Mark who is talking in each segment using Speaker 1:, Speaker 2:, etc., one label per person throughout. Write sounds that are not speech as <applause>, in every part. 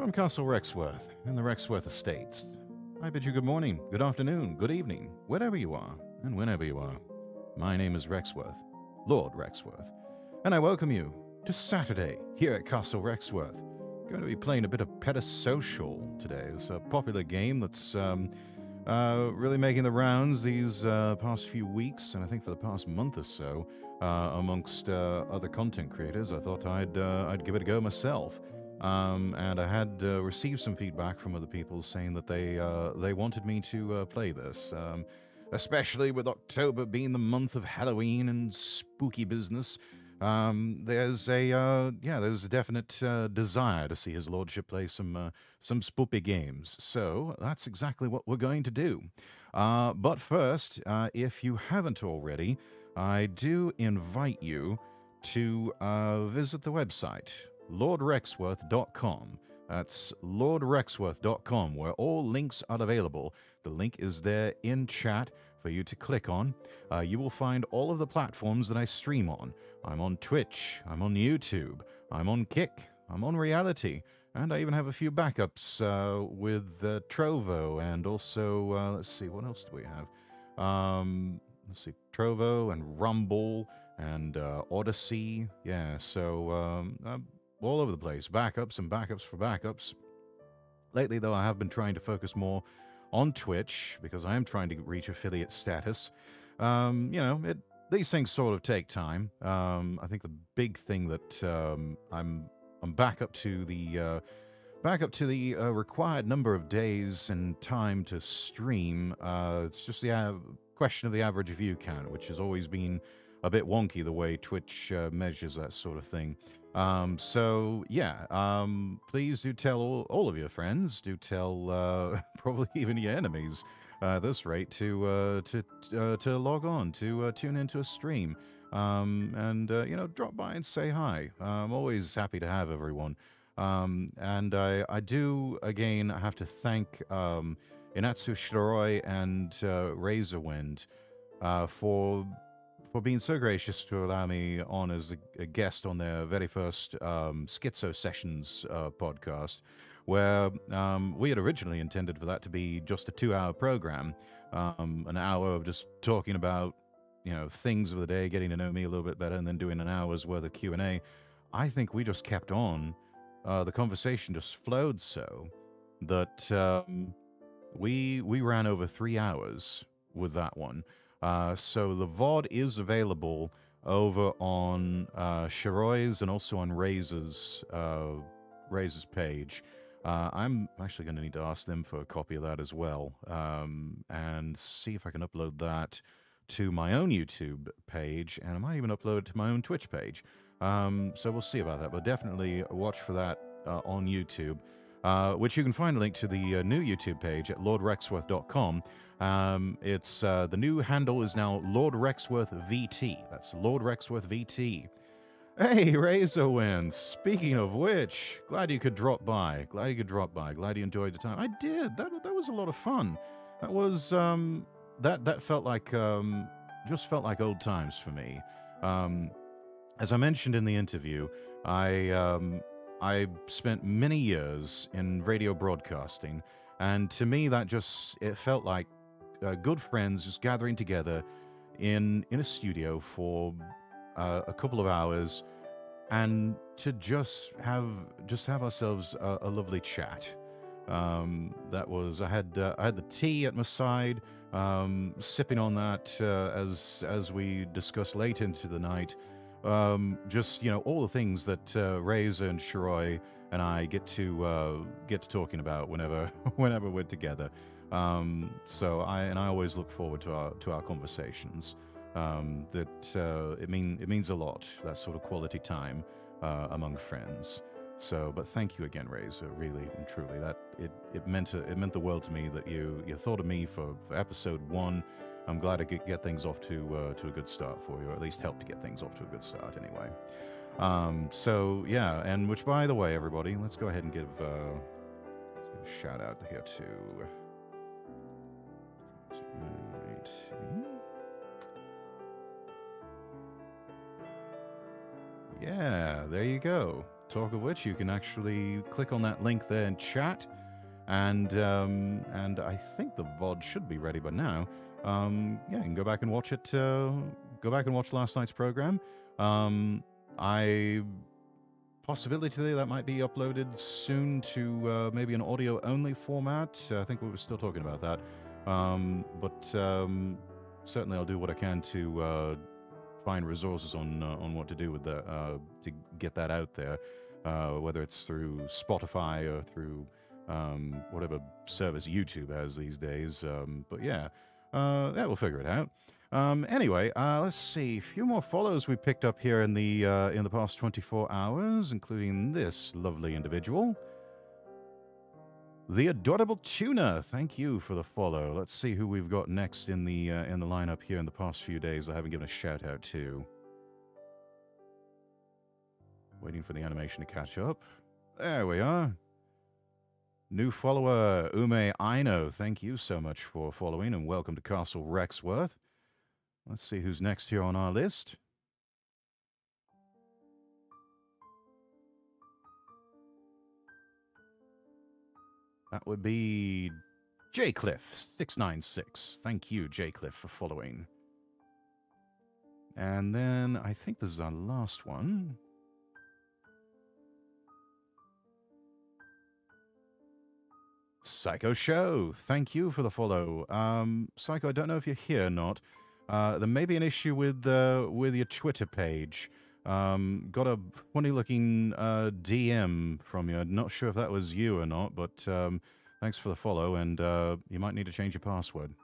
Speaker 1: From Castle Rexworth in the Rexworth Estates, I bid you good morning, good afternoon, good evening, wherever you are, and whenever you are. My name is Rexworth, Lord Rexworth, and I welcome you to Saturday here at Castle Rexworth. Going to be playing a bit of Parasocial today. It's a popular game that's um, uh, really making the rounds these uh, past few weeks, and I think for the past month or so, uh, amongst uh, other content creators. I thought I'd uh, I'd give it a go myself. Um, and I had uh, received some feedback from other people saying that they uh, they wanted me to uh, play this, um, especially with October being the month of Halloween and spooky business. Um, there's a uh, yeah, there's a definite uh, desire to see his lordship play some uh, some spoopy games. So that's exactly what we're going to do. But first, if you haven't already, I do invite you to visit the website lordrexworth.com. That's lordrexworth.com, where all links are available. The link is there in chat for you to click on. Uh, you will find all of the platforms that I stream on. I'm on Twitch, I'm on YouTube, I'm on Kick, I'm on Reality, and I even have a few backups uh, with uh, Trovo and also, uh, let's see, what else do we have? Um, let's see, Trovo and Rumble and uh, Odysee. Yeah, so um, I'm all over the place. Backups and backups for backups. Lately, though, I have been trying to focus more on Twitch because I am trying to reach affiliate status. Um, you know, it, these things sort of take time. Um, I think the big thing that um, I'm I'm back up to the uh, back up to the uh, required number of days and time to stream. Uh, it's just the av- question of the average view count, which has always been a bit wonky the way Twitch uh, measures that sort of thing. Um, so yeah, um, please do tell all, all of your friends, do tell uh, <laughs> probably even your enemies uh, this rate to uh, to uh, to log on to uh, tune into a stream um, and uh, you know drop by and say hi. I'm always happy to have everyone. Um, and I, I do again have to thank um, Inatsu Shiroi and uh, Razorwind uh, for for being so gracious to allow me on as a, a guest on their very first um, Schizo Sessions uh, podcast, where um, we had originally intended for that to be just a two-hour program, um, an hour of just talking about you know things of the day, getting to know me a little bit better, and then doing an hour's worth of Q and A. I think we just kept on. Uh, the conversation just flowed so that um, we we ran over three hours with that one. Uh, so the VOD is available over on uh, Shiroi's and also on Razor's uh, Razor's page. Uh, I'm actually going to need to ask them for a copy of that as well, um, and see if I can upload that to my own YouTube page, and I might even upload it to my own Twitch page. Um, so we'll see about that, but definitely watch for that uh, on YouTube, uh, which you can find a link to the uh, new YouTube page at lordrexworth.com. Um, it's uh, the new handle is now Lord Rexworth VT. That's Lord Rexworth VT. Hey, Razorwind. Speaking of which, glad you could drop by. Glad you could drop by. Glad you enjoyed the time. I did. That that was a lot of fun. That was um that that felt like um just felt like old times for me. Um, as I mentioned in the interview, I um I spent many years in radio broadcasting, and to me that just it felt like uh, good friends just gathering together in in a studio for uh, a couple of hours and to just have just have ourselves a, a lovely chat. Um, that was I had uh, I had the tea at my side, um, sipping on that uh, as as we discussed late into the night. Um, just you know all the things that uh, and Shiroi and I get to uh, get to talking about whenever <laughs> whenever we're together. Um, so I and I always look forward to our to our conversations. Um, that uh, it mean it means a lot that sort of quality time uh, among friends. So, but thank you again, Razor. Really and truly, that it, it meant a, it meant the world to me that you you thought of me for, for episode one. I'm glad I could get things off to uh, to a good start for you, or at least help to get things off to a good start anyway. Um, so yeah, and which by the way, everybody, let's go ahead and give, uh, give a shout out here to. Yeah, there you go. talk of which, you can actually click on that link there in chat, and um, and I think the VOD should be ready by now. Um, yeah, you can go back and watch it. Uh, go back and watch last night's program. Um, I possibility that might be uploaded soon to uh, maybe an audio only format. I think we were still talking about that. Um, but um, certainly I'll do what I can to uh, find resources on uh, on what to do with that uh, to get that out there, uh, whether it's through Spotify or through um, whatever service YouTube has these days. Um, but yeah, yeah, we'll figure it out. Um, anyway, uh, let's see. A few more follows we picked up here in the uh, in the past 24 hours, including this lovely individual. The adorable tuna. Thank you for the follow. Let's see who we've got next in the uh, in the lineup here in the past few days. I haven't given a shout out to. Waiting for the animation to catch up. There we are. New follower, Ume Aino. Thank you so much for following and welcome to Castle Rexworth. Let's see who's next here on our list. That would be jcliff696. Thank you, jcliff, for following. And then I think this is our last one. Psycho Show, thank you for the follow. Um, Psycho, I don't know if you're here or not. Uh, there may be an issue with uh, with your Twitter page. Um, got a funny looking uh, DM from you. I'm not sure if that was you or not, but um, thanks for the follow, and uh, you might need to change your password.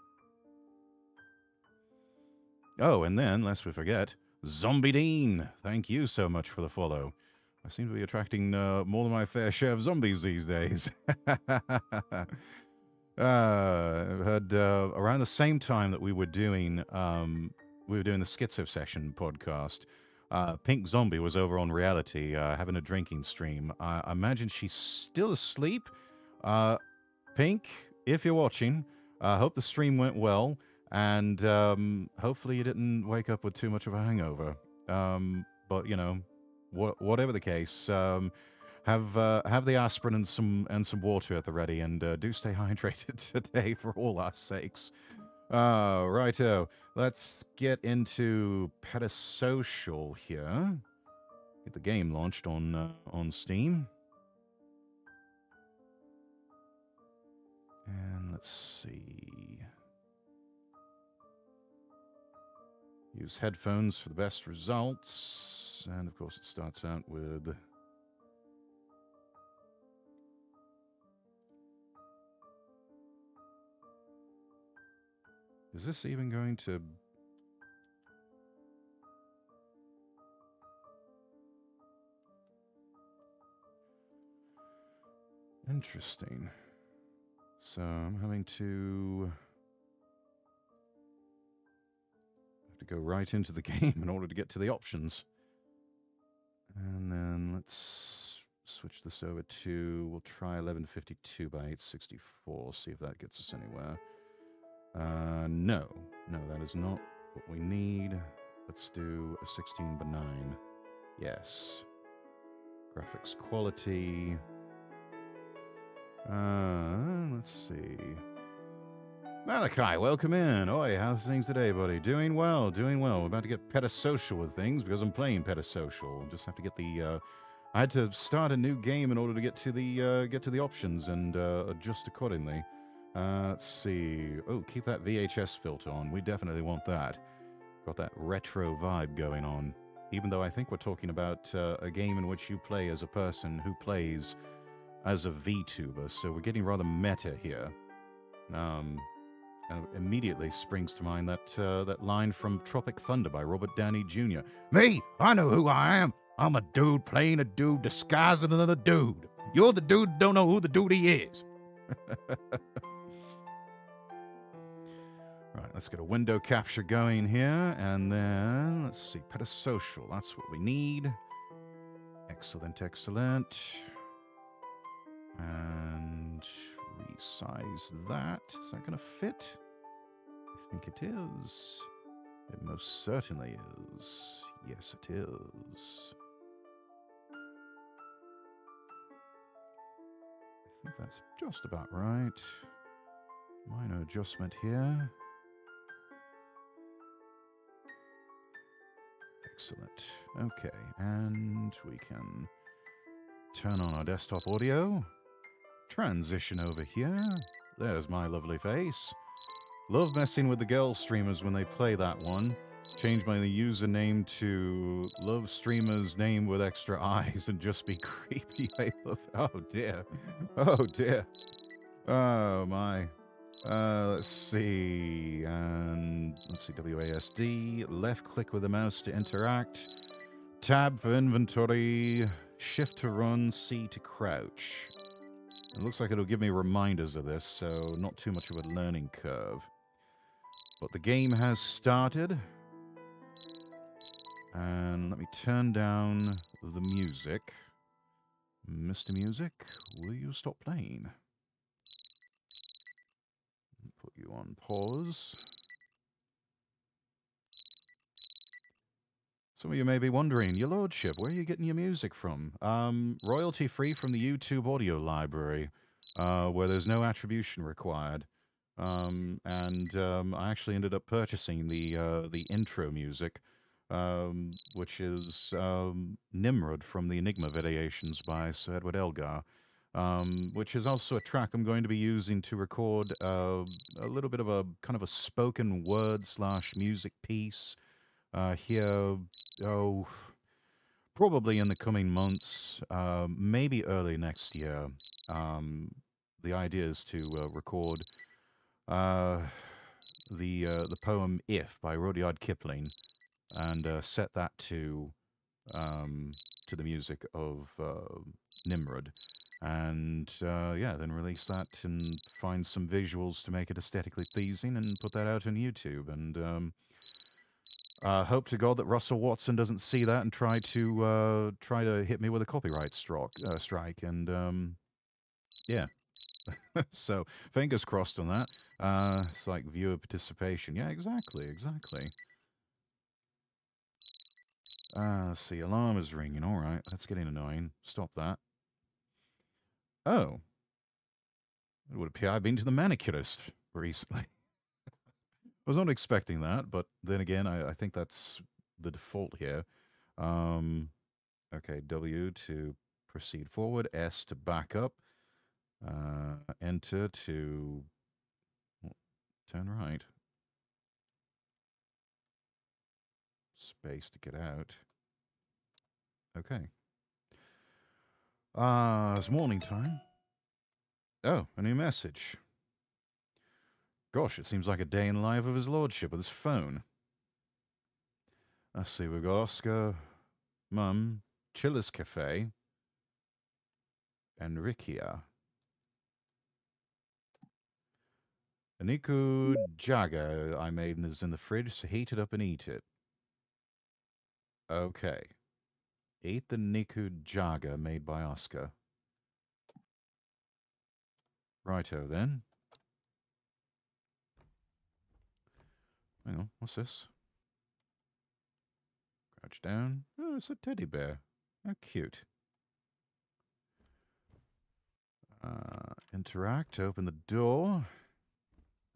Speaker 1: Oh, and then, lest we forget, Zombie Dean. Thank you so much for the follow. I seem to be attracting uh, more than my fair share of zombies these days. <laughs> uh, heard uh, around the same time that we were doing um, we were doing the Schizo Session podcast. Uh, Pink Zombie was over on Reality uh, having a drinking stream. I imagine she's still asleep. Uh, Pink, if you're watching, I hope the stream went well, and um, hopefully you didn't wake up with too much of a hangover. Um, but you know, wh- whatever the case. Um, have uh, have the aspirin and some and some water at the ready, and uh, do stay <laughs> hydrated today for all our sakes. Uh, righto. Let's get into Parasocial here. Get the game launched on uh, on Steam. And let's see. Use headphones for the best results. And of course, it starts out with Is this even going to... Interesting. So I'm having to... have to go right into the <laughs> game in order to get to the options. And then let's switch this over to, we'll try 1152 by 864, see if that gets us anywhere. Uh, no. No, that is not what we need. Let's do a 16 by 9. Yes. Graphics quality. Uh, let's see. Malachi, welcome in. Oi, how's things today, buddy? Doing well, doing well. We're about to get Parasocial with things because I'm playing Parasocial. Just have to get the. Uh, I had to start a new game in order to get to the uh, get to the options and uh, adjust accordingly. Uh, let's see. Oh, keep that VHS filter on. We definitely want that. Got that retro vibe going on. Even though I think we're talking about uh, a game in which you play as a person who plays as a VTuber, so we're getting rather meta here. Um, immediately springs to mind that uh, that line from Tropic Thunder by Robert Downey Jr. Me, I know who I am. I'm a dude playing a dude disguising another dude. You're the dude don't know who the dude he is. <laughs> Right, let's get a window capture going here, and then let's see, Parasocial. That's what we need. Excellent, excellent. And resize that. Is that going to fit? I think it is. It most certainly is. Yes, it is. I think that's just about right. Minor adjustment here. Excellent. Okay, and we can turn on our desktop audio. Transition over here. There's my lovely face. Love messing with the girl streamers when they play that one. Change my username to love streamer's name with extra <laughs> eyes and just be <laughs> creepy. I love. Oh dear. Oh dear. Oh my. Uh, let's see. Let's see. WASD. Left click with the mouse to interact. Tab for inventory. Shift to run. C to crouch. It looks like it'll give me reminders of this, so not too much of a learning curve. But the game has started. And let me turn down the music. Mr. Music, will you stop playing? You on pause. Some of you may be wondering, Your Lordship, where are you getting your music from? Um, royalty free from the YouTube audio library, uh, where there's no attribution required. Um, and um, I actually ended up purchasing the uh, the intro music, um, which is um, Nimrod from the Enigma Variations by Sir Edward Elgar, um, which is also a track I'm going to be using to record uh, a little bit of a kind of a spoken word slash music piece uh, here. Oh, probably in the coming months, uh, maybe early next year. Um, the idea is to uh, record uh, the uh, the poem "If" by Rudyard Kipling, and set that to um, to the music of Nimrod, and uh, yeah, then release that and find some visuals to make it aesthetically pleasing, and put that out on YouTube, and. Um, uh, hope to God that Russell Watson doesn't see that and try to uh, try to hit me with a copyright strike. Uh, strike and um, yeah, <laughs> so fingers crossed on that. Uh, it's like viewer participation. Yeah, exactly, exactly. Uh, let's see, alarm is ringing. All right, that's getting annoying. Stop that. Oh. It would appear I've been to the manicurist recently. <laughs> I was not expecting that, but then again, I, I think that's the default here. Um, okay, W to proceed forward, S to back up, uh, enter to turn right, space to get out. Okay. Uh, it's morning time. Oh, a new message. Gosh, it seems like a day in life of his lordship with his phone. Let's see, we've got Oscar, Mum, Chiller's Cafe, and Rikia. Aniku Jaga I made and is in the fridge, so heat it up and eat it. Okay. Eat the Niku Jaga made by Oscar. Righto then. Hang on, what's this? Crouch down. Oh, it's a teddy bear. How cute. Uh, interact, open the door.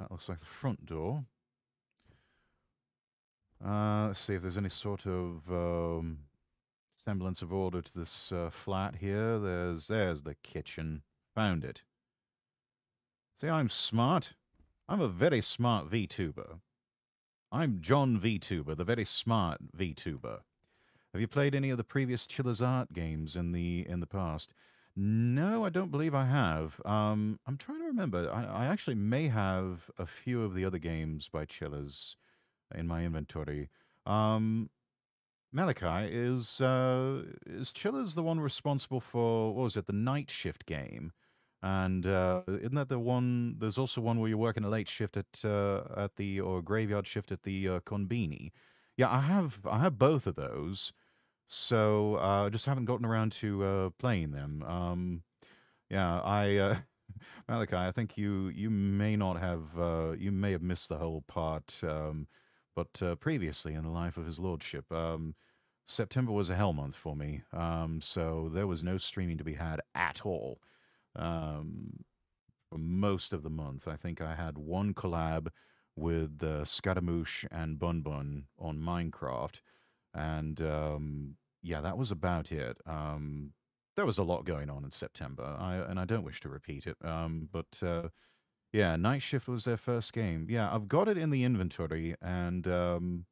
Speaker 1: That looks like the front door. Uh, let's see if there's any sort of um, semblance of order to this uh, flat here. There's there's the kitchen. Found it. See, I'm smart. I'm a very smart VTuber. I'm John VTuber, the very smart VTuber. Have you played any of the previous Chilla's Art games in the in the past? No, I don't believe I have. Um, I'm trying to remember. I, I actually may have a few of the other games by Chilla's in my inventory. Um, Malachi is uh, is Chilla's the one responsible for what was it? The night shift game, and uh, isn't that the one? There's also one where you're working a late shift at uh, at the or graveyard shift at the uh. Yeah, I have I have both of those. So uh, just haven't gotten around to uh, playing them. Um, yeah, I uh, <laughs> Malachi, I think you you may not have uh, you may have missed the whole part. Um, but uh, previously in the life of his lordship, um, September was a hell month for me. Um, so there was no streaming to be had at all. um, for most of the month. I think I had one collab with uh, Scaramouche and Bun Bun on Minecraft, and um, yeah, that was about it. Um, there was a lot going on in September, I, and I don't wish to repeat it. Um, but uh, yeah, Night Shift was their first game. Yeah, I've got it in the inventory, and um,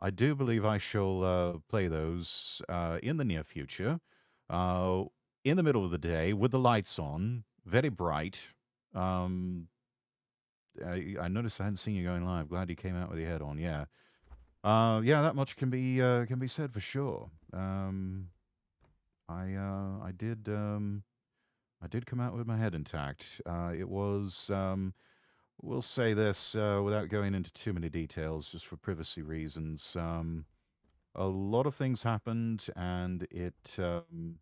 Speaker 1: I do believe I shall uh, play those uh, in the near future. Uh, in the middle of the day with the lights on, very bright. Um, I, I noticed I hadn't seen you going live. Glad you came out with your head on. Yeah, uh, yeah, that much can be uh, can be said for sure. Um, I uh, I did um, I did come out with my head intact. Uh, it was um, we'll say this uh, without going into too many details, just for privacy reasons. Um, a lot of things happened, and it, um,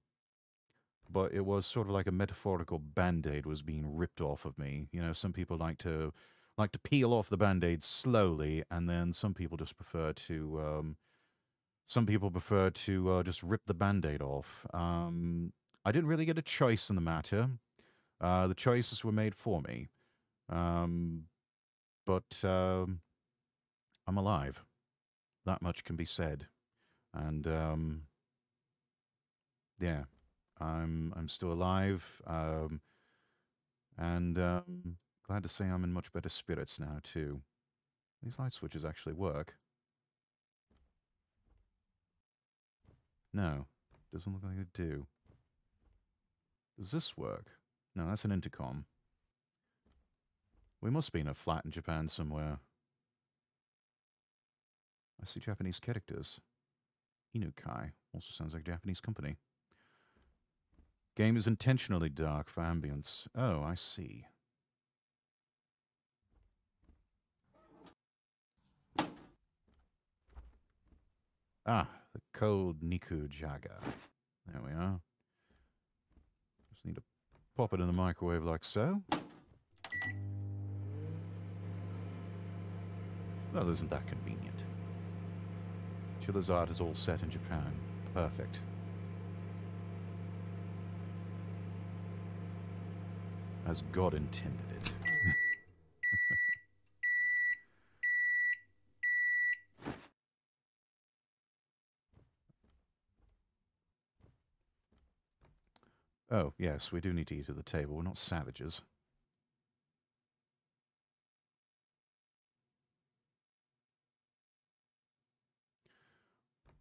Speaker 1: but it was sort of like a metaphorical band-aid was being ripped off of me. You know, some people like to like to peel off the band-aid slowly, and then some people just prefer to. Um, some people prefer to uh, just rip the band-aid off. I didn't really get a choice in the matter. Uh, the choices were made for me. Um, but um, I'm alive. That much can be said. And um, yeah, I'm I'm still alive. Um, and um, glad to say I'm in much better spirits now too. These light switches actually work. No, doesn't look like they do. Does this work? No, that's an intercom. We must be in a flat in Japan somewhere. I see Japanese characters. Inukai also sounds like a Japanese company. Game is intentionally dark for ambience. Oh, I see. Ah, the cold Nikujaga. There we are. Just need to pop it in the microwave like so. Well, isn't that convenient? Chilla's Art is all set in Japan. Perfect. As God intended it. Oh, yes, we do need to eat at the table. We're not savages.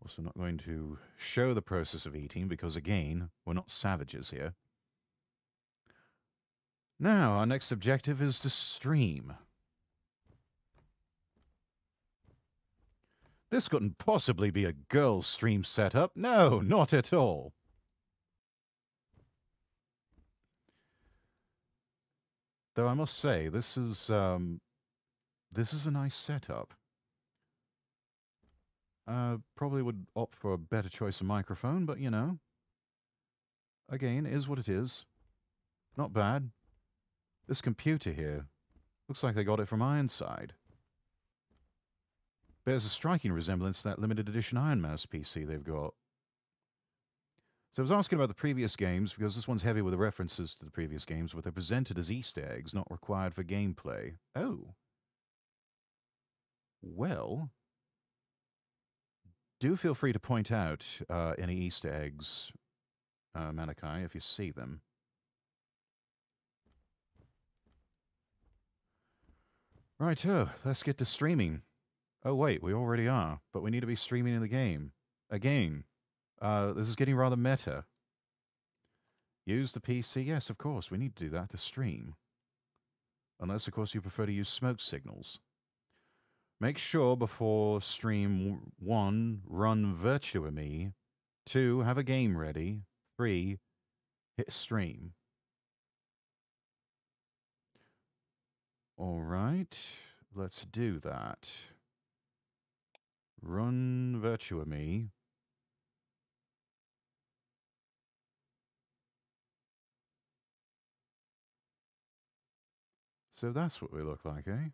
Speaker 1: Also not going to show the process of eating because, again, we're not savages here. Now, our next objective is to stream. This couldn't possibly be a girl stream setup. No, not at all. Though I must say, this is, um, this is a nice setup. Uh, probably would opt for a better choice of microphone, but you know, again, is what it is. Not bad. This computer here looks like they got it from Ironside. Bears a striking resemblance to that limited edition Ironmouse PC they've got. So I was asking about the previous games because this one's heavy with the references to the previous games, but they're presented as Easter eggs, not required for gameplay. Oh. Well, do feel free to point out uh, any Easter eggs, uh, Manakai, if you see them. Right, oh, let's get to streaming. Oh, wait, we already are, but we need to be streaming in the game. Again, uh, this is getting rather meta. Use the PC? Yes, of course, we need to do that to stream. Unless, of course, you prefer to use smoke signals. Make sure before stream one, run Virtua.me. Two, have a game ready. Three, hit stream. All right, let's do that. Run Virtua.me. So that's what we look like, eh?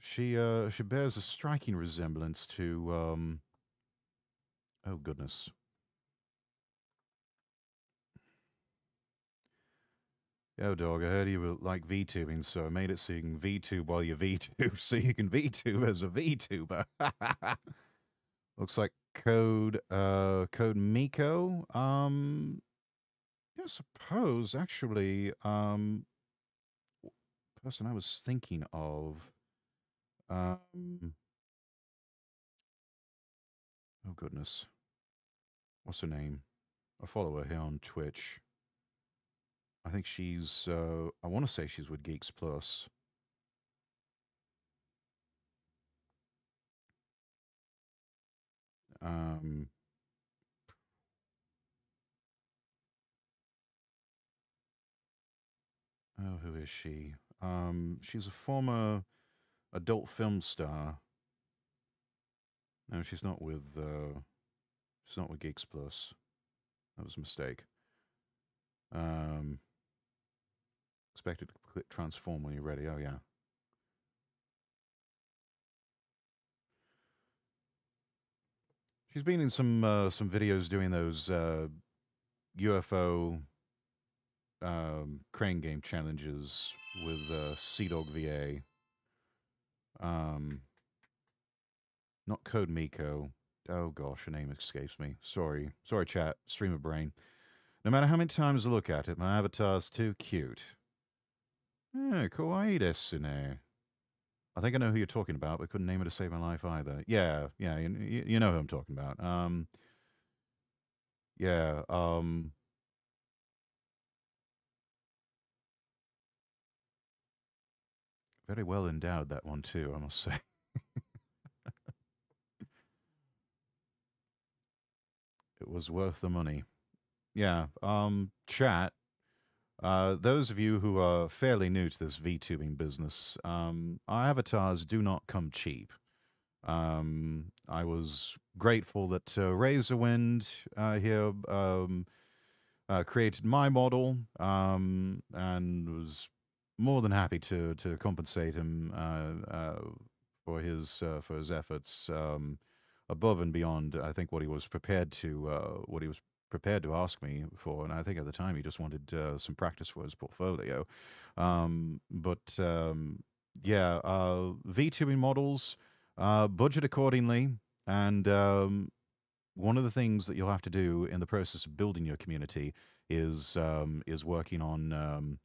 Speaker 1: She uh, she bears a striking resemblance to um, Oh, goodness. Yo, dog, I heard you were like VTubing, so I made it so you can VTube while you <laughs> VTube, so you can VTube as a VTuber. <laughs> Looks like code, uh, code Miko. Um, I suppose, actually, um, person I was thinking of, um, oh goodness, what's her name? I follow her here on Twitch. I think she's, uh, I want to say she's with Geeks Plus. Um, oh, who is she? Um, she's a former adult film star. No, she's not with, uh, she's not with Geeks Plus. That was a mistake. Um, expected to click transform when you're ready. Oh, yeah. She's been in some uh, some videos doing those uh, UFO um, crane game challenges with uh, Sea Dog VA. Um, not Code Miko. Oh gosh, her name escapes me. Sorry, sorry, chat. Streamer brain. No matter how many times I look at it, my avatar's too cute. Yeah, kawaii desu I think I know who you're talking about, but couldn't name it to save my life either. Yeah, yeah, you, you know who I'm talking about. Um, yeah, um, very well endowed that one too, I must <laughs> say. it was worth the money. Yeah, um, chat. Uh, those of you who are fairly new to this VTubing business, um, our avatars do not come cheap. Um, I was grateful that uh, Razorwind uh, here um, uh, created my model um, and was more than happy to to compensate him uh, uh, for his for his efforts um, above and beyond. I think what he was prepared to what he was prepared to ask me for, and I think at the time he just wanted uh, some practice for his portfolio. Um, but um, yeah, uh, VTubing models, uh, budget accordingly, and um, one of the things that you'll have to do in the process of building your community is um, is working on um,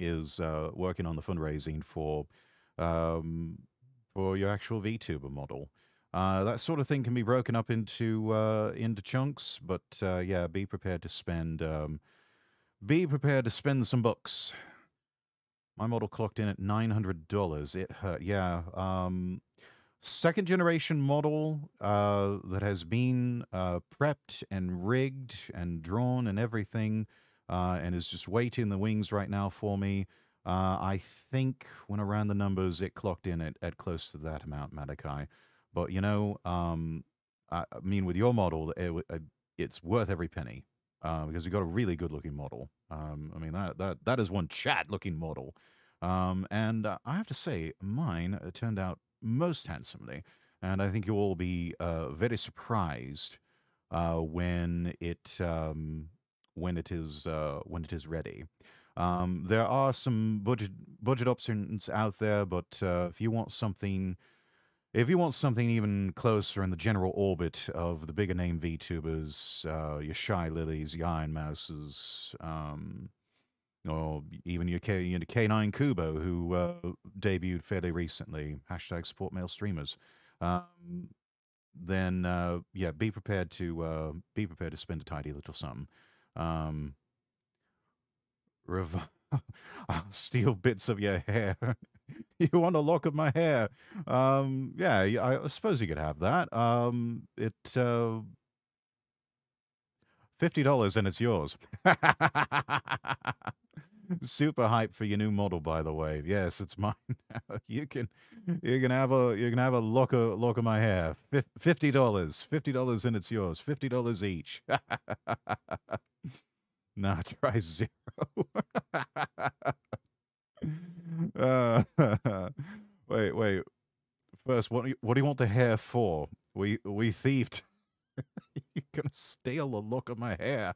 Speaker 1: is uh, working on the fundraising for um, for your actual VTuber model. Uh, that sort of thing can be broken up into uh, into chunks, but uh, yeah, be prepared to spend um, be prepared to spend some bucks. My model clocked in at nine hundred dollars. It hurt. Yeah. Um, second generation model uh, that has been uh, prepped and rigged and drawn and everything, uh, and is just waiting the wings right now for me. I think when I ran the numbers, it clocked in at, at close to that amount, Malachi. But you know, um, I, I mean, with your model, it, uh, it's worth every penny uh, because you've got a really good looking model. Um, I mean, that that that is one chat looking model, um, and uh, I have to say, mine uh, turned out most handsomely, and I think you'll all be uh, very surprised uh, when it um, when it is when it is ready. Um, there are some budget budget options out there, but if you want something if you want something even closer in the general orbit of the bigger name VTubers, uh, your Shy Lilies, your Iron Mouses, um, or even your, K, your K9 Kubo, who uh, debuted fairly recently, hashtag support male streamers, um, then uh, yeah, be prepared to uh, be prepared to spend a tidy little sum. Um, rev- <laughs> steal bits of your hair <laughs> <laughs> you want a lock of my hair? Um, yeah, I suppose you could have that. Um, it uh, fifty dollars and it's yours. <laughs> Super hype for your new model, by the way. Yes, it's mine. <laughs> you can, you can have a, you can have a lock of lock of my hair. Fifty dollars, fifty dollars, and it's yours. Fifty dollars each. nah, try zero. <laughs> Uh, <laughs> wait, wait. First, what do you, what do you want the hair for? We we thieved <laughs> You're gonna steal the look of my hair.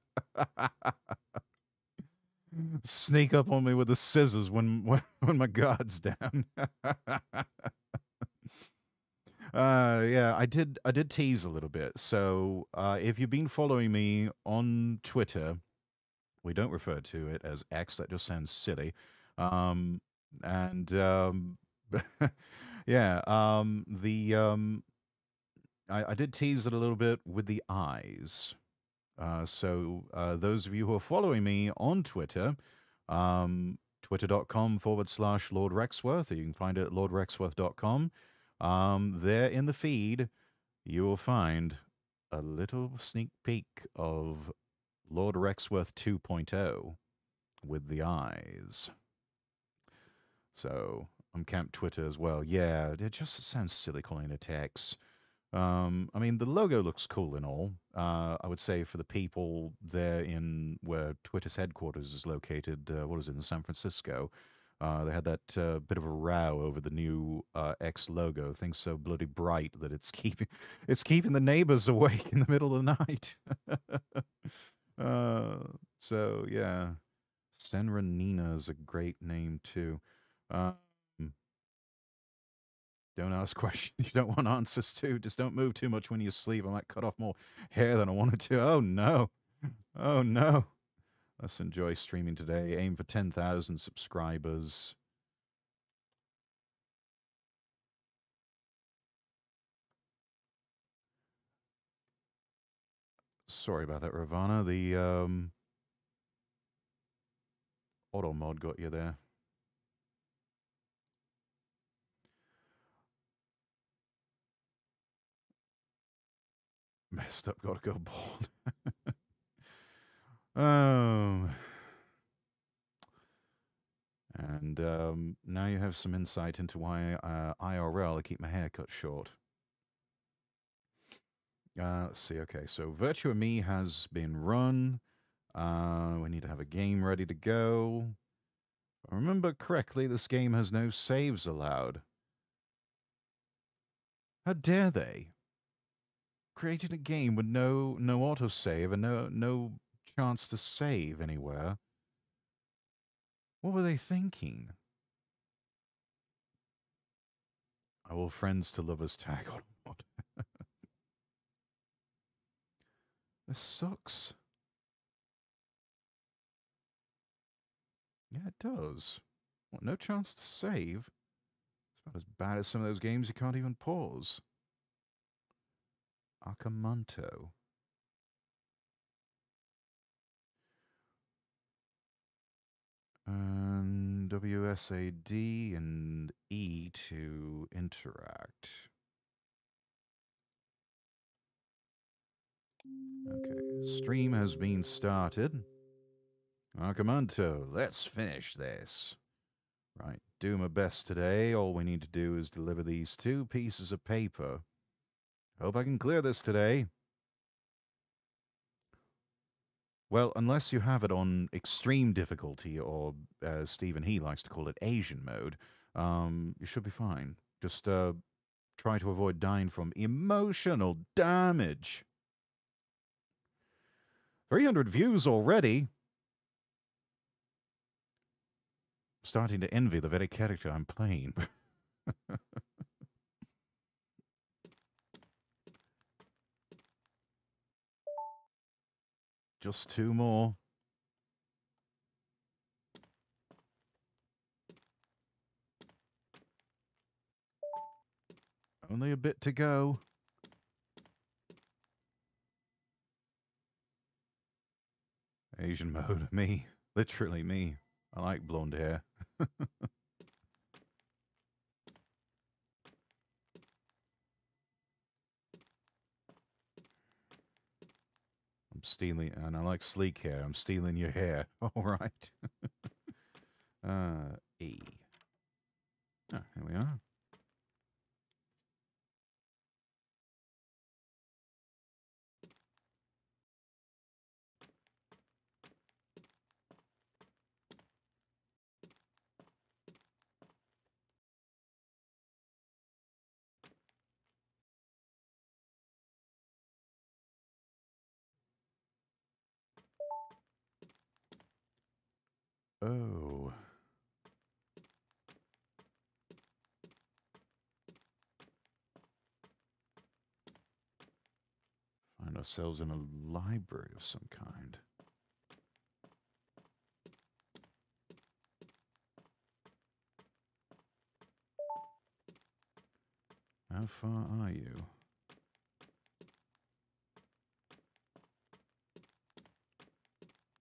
Speaker 1: Sneak up on me with the scissors when when, when my guard's down. uh, yeah, I did. I did tease a little bit. So, uh, if you've been following me on Twitter, we don't refer to it as X. That just sounds silly. Um, and um, <laughs> yeah, um, the um, I, I did tease it a little bit with the eyes. Uh, so uh, those of you who are following me on Twitter, um, twitter.com forward slash Lord Rexworth, or you can find it at lordrexworth.com. Um, there in the feed, you will find a little sneak peek of Lord Rexworth 2.0 with the eyes. So I'm Camp Twitter as well. Yeah, it just sounds silly calling it X. Um, I mean, the logo looks cool and all. Uh, I would say for the people there in where Twitter's headquarters is located, uh, what is it, in San Francisco, uh, they had that uh, bit of a row over the new uh, X logo. Things so bloody bright that it's <laughs> keeping it's keeping the neighbors awake in the middle of the night. <laughs> uh, so yeah, Senra Nina is a great name too. Uh, don't ask <laughs> questions you don't want answers to. Just don't move too much when you sleep. I might cut off more hair than I wanted to. Oh no. Oh no. Let's enjoy streaming today. Aim for 10,000 subscribers. Sorry about that, Ravana. The um, auto mod got you there. Messed up, gotta go bald. oh. <laughs> And um, now you have some insight into why uh, IRL I keep my hair cut short. Uh, let's see. Okay, so Virtua Me has been run. Uh, we need to have a game ready to go. If I remember correctly, this game has no saves allowed. How dare they? Creating a game with no no autosave and no no chance to save anywhere. What were they thinking? I will friends to lovers tag on <laughs> mod. this sucks. Yeah, it does. What, no chance to save? It's about as bad as some of those games you can't even pause. Akamanto and WSAD and E to interact. Okay, stream has been started. Akamanto, let's finish this. Right, do my best today. All we need to do is deliver these two pieces of paper Hope I can clear this today. Well, unless you have it on extreme difficulty, or as Steven He likes to call it, Asian mode, um, you should be fine. Just uh, try to avoid dying from emotional damage. 300 views already. starting to envy the very character I'm playing. <laughs> Just two more. Only a bit to go. Asian mode, <laughs> me. Literally me. I like blonde hair. <laughs> I'm stealing, and I like sleek hair. I'm stealing your hair. <laughs> All right. <laughs> uh, E. Oh, here we are. Oh. Find ourselves in a library of some kind. How far are you?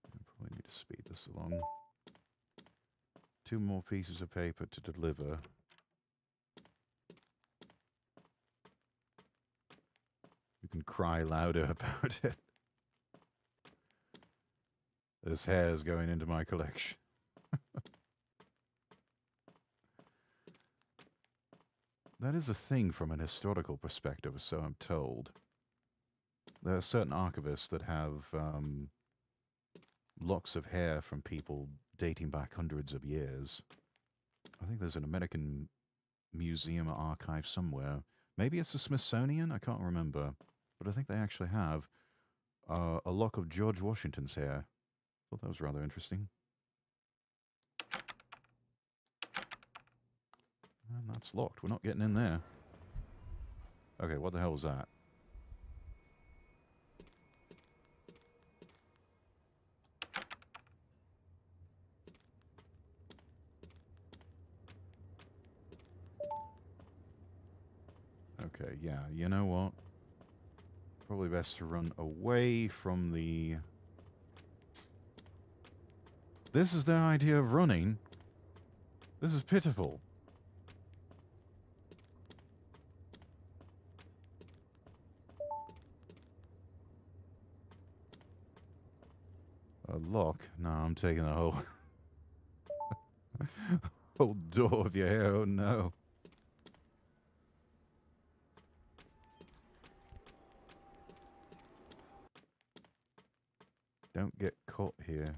Speaker 1: I probably need to speed this along. Two more pieces of paper to deliver. You can cry louder <laughs> about it. This hair's going into my collection. <laughs> that is a thing from an historical perspective, so I'm told. There are certain archivists that have um, locks of hair from people dating back hundreds of years. I think there's an American museum archive somewhere. Maybe it's the Smithsonian, I can't remember. But I think they actually have uh, a lock of George Washington's hair. Thought that was rather interesting. And that's locked. We're not getting in there. Okay, what the hell was that? Okay, yeah, you know what? Probably best to run away from the... This is their idea of running? This is pitiful. A lock? No, I'm taking the whole... <laughs> whole door of your hair, oh no. Don't get caught here.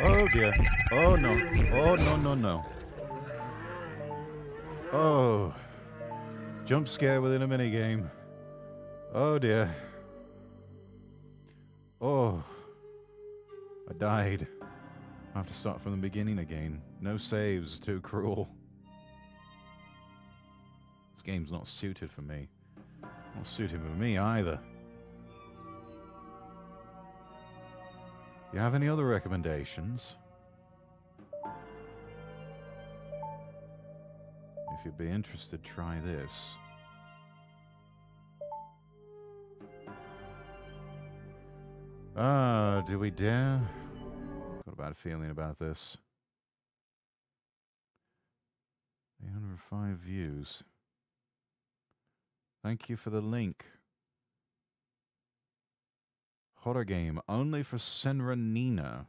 Speaker 1: Oh dear. Oh no. Oh no no no. Oh. Jump scare within a minigame. Oh dear. Oh. I died. I have to start from the beginning again. No saves, too cruel. This game's not suited for me. Not suited for me either. You have any other recommendations? If you'd be interested, try this. Ah, do we dare? Got a bad feeling about this. 805 views. Thank you for the link. Horror game only for Senra Nina.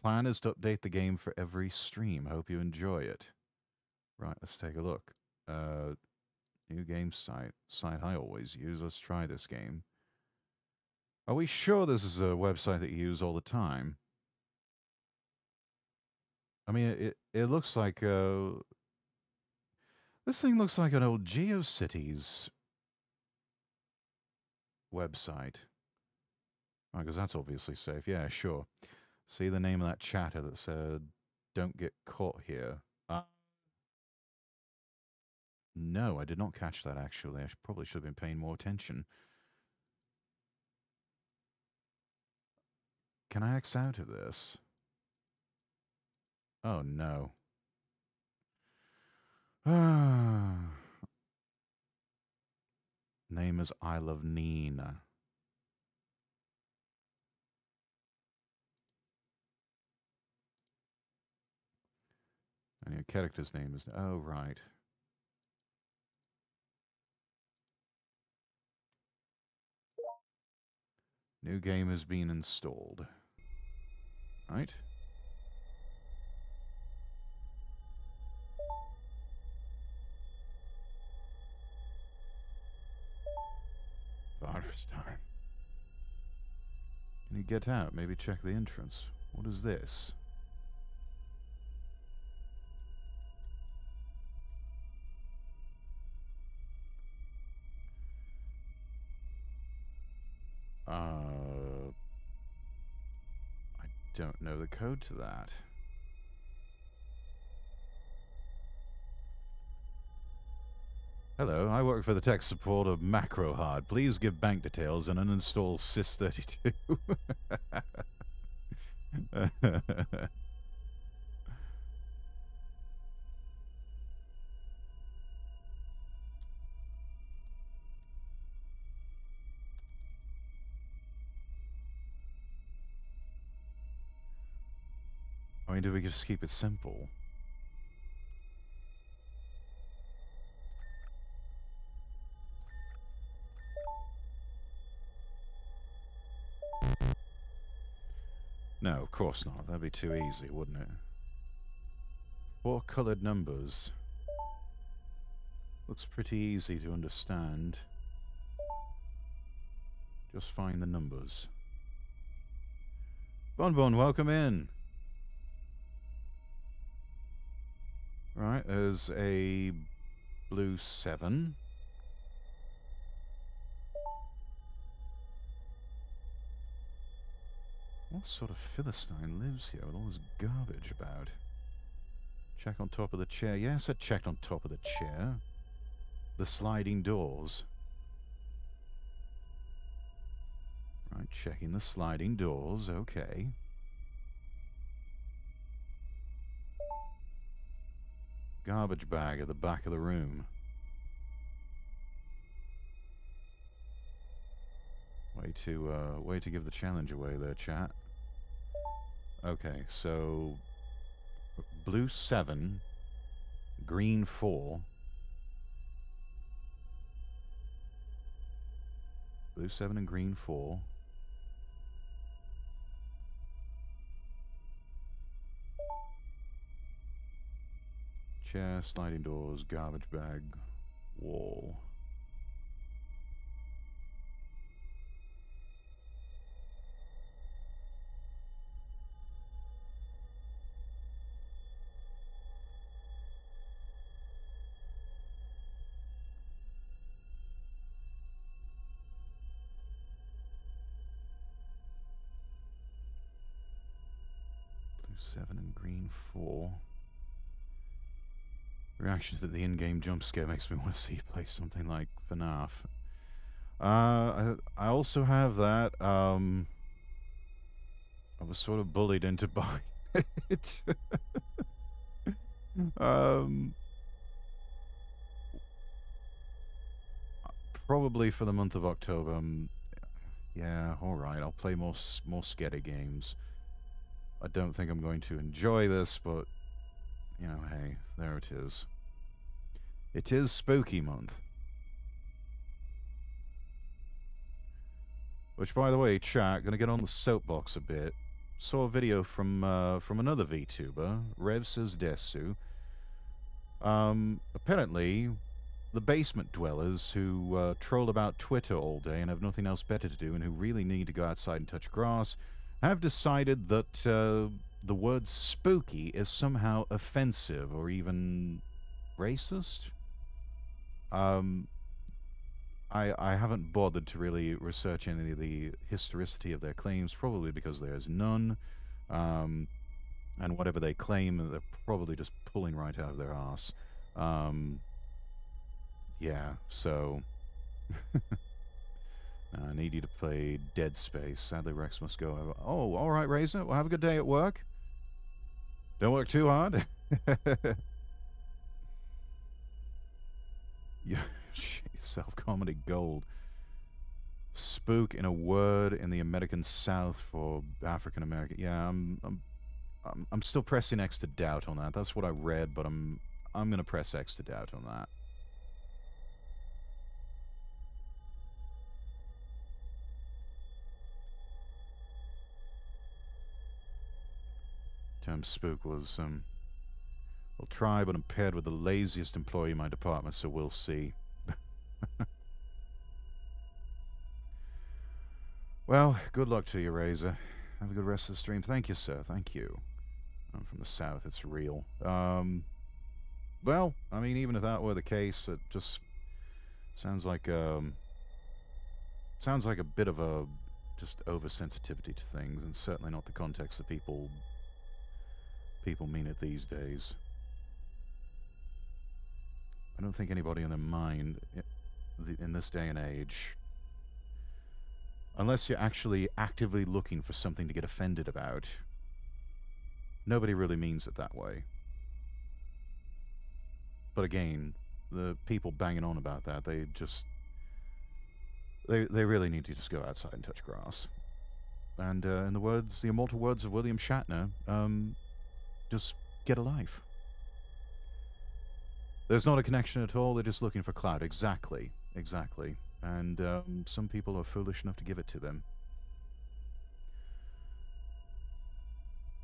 Speaker 1: Plan is to update the game for every stream. Hope you enjoy it. Right, let's take a look. Uh, new game site. Site I always use. Let's try this game. Are we sure this is a website that you use all the time? I mean, it it looks like uh, this thing looks like an old GeoCities website. Because oh, that's obviously safe. Yeah, sure. See the name of that chatter that said, "Don't get caught here." Uh, no, I did not catch that. Actually, I probably should have been paying more attention. Can I X out of this? Oh no. <sighs> Name is I Love Nina. And your character's name is... Oh, right. New game has been installed. Right. Virus time. Can you get out? Maybe check the entrance. What is this? Uh don't know the code to that. Hello, I work for the tech support of MacroHard. Please give bank details and uninstall sys32. <laughs> mean, do we just keep it simple? No, of course not. That'd be too easy, wouldn't it? Four coloured numbers. Looks pretty easy to understand. Just find the numbers. Bonbon, welcome in. Right, there's a blue 7. What sort of Philistine lives here with all this garbage about? Check on top of the chair. Yes, I checked on top of the chair. The sliding doors. Right, checking the sliding doors. Okay. Garbage bag at the back of the room. Way to, uh, way to give the challenge away there, chat. Okay, so... Blue 7, green 4. Blue 7 and green 4. Chair, sliding doors, garbage bag, wall. Blue 7 and green 4. Reactions to the in-game jump scare makes me <laughs> want to see you play something like FNAF. Uh, I, I also have that. Um, I was sort of bullied into <laughs> buying it. um, probably for the month of October. Um, yeah, all right. I'll play more more Sketa games. I don't think I'm going to enjoy this, but you know, hey, there it is. It is spooky month. Which, by the way, chat, gonna get on the soapbox a bit. Saw a video from uh, from another VTuber, Rev says Desu. Um, apparently, the basement dwellers who uh, troll about Twitter all day and have nothing else better to do, and who really need to go outside and touch grass, have decided that uh, the word spooky is somehow offensive or even racist. Um, I, I haven't bothered to really research any of the historicity of their claims, probably because there's none. Um, and whatever they claim, they're probably just pulling right out of their ass. Um, yeah, so. <laughs> I need you to play Dead Space. Sadly, Rex must go. Oh, all right, Razor. Well, have a good day at work. Don't work too hard. <laughs> <laughs> self comedy gold. Spook in a word in the American South for African American. Yeah, I'm, I'm, I'm, still pressing X to doubt on that. That's what I read, but I'm, I'm gonna press X to doubt on that. term spook was um will try but I'm paired with the laziest employee in my department so we'll see. <laughs> Well good luck to you razor. Have a good rest of the stream. Thank you sir. Thank you. I'm from the south. It's real. Um well I mean even if that were the case it just sounds like um sounds like a bit of a just oversensitivity to things, and certainly not the context that people people mean it these days. I don't think anybody in their mind in this day and age, unless you're actually actively looking for something to get offended about, nobody really means it that way. But again, the people banging on about that, they just they they really need to just go outside and touch grass. And uh, in the words, the immortal words of William Shatner, um, just get a life. There's not a connection at all. They're just looking for clout. Exactly, exactly. And um, some people are foolish enough to give it to them.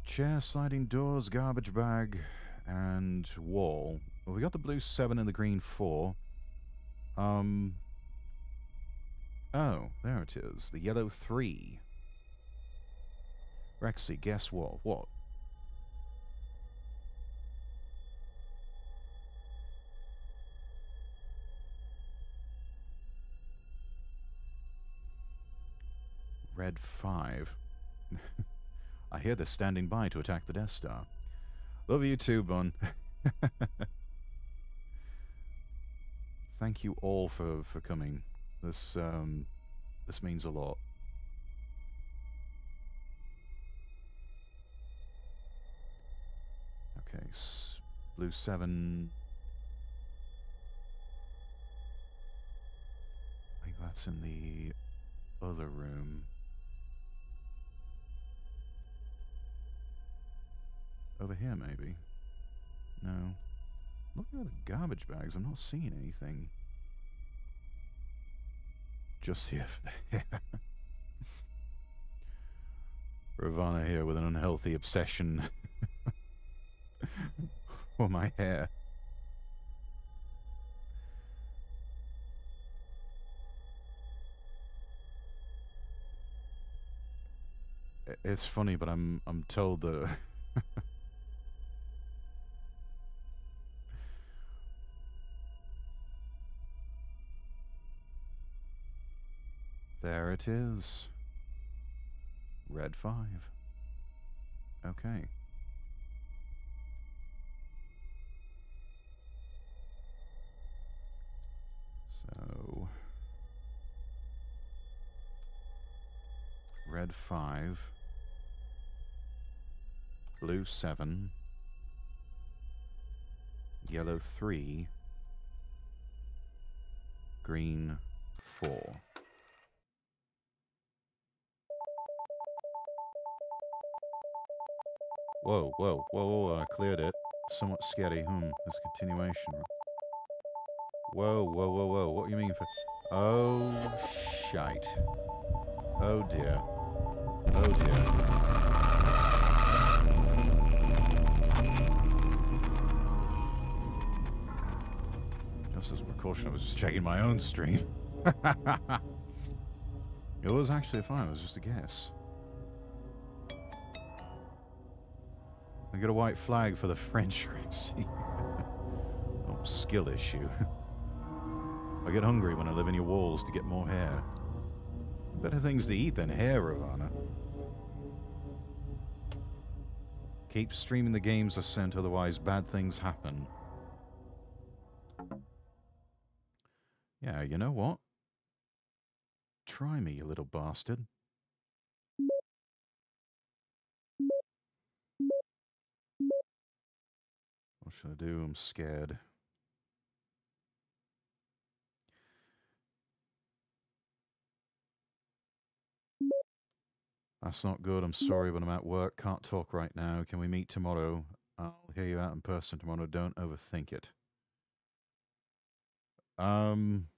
Speaker 1: Chair, sliding doors, garbage bag, and wall. Well, we got the blue 7 and the green 4. Um, Oh, there it is. The yellow three. Rexy, guess what? What? Red 5. <laughs> I hear they're standing by to attack the Death Star. Love you too, Bun. <laughs> Thank you all for, for coming. This um, this means a lot. Okay, blue seven. I think that's in the other room. Over here, maybe. No. Looking at the garbage bags, I'm not seeing anything. Just here. for the <laughs> Ravana here with an unhealthy obsession <laughs> for my hair. It's funny, but I'm I'm told that <laughs> There it is. Red 5. Okay. So... Red 5. Blue 7. Yellow 3. Green 4. Whoa, whoa, whoa, whoa, I cleared it. Somewhat scary. Hmm, this continuation. Whoa, whoa, whoa, whoa. What do you mean for... Oh, shite. Oh, dear. Oh, dear. Just as a precaution, I was just checking my own stream. <laughs> it was actually fine. It was just a guess. I get a white flag for the French <laughs> Rexy. <laughs> oh, skill issue. <laughs> I get hungry when I live in your walls to get more hair. Better things to eat than hair, Ravana. Keep streaming the games I sent, otherwise bad things happen. Yeah, you know what? Try me, you little bastard. Should I do? I'm scared. That's not good. I'm sorry, but I'm at work. Can't talk right now. Can we meet tomorrow? I'll hear you out in person tomorrow. Don't overthink it. Um.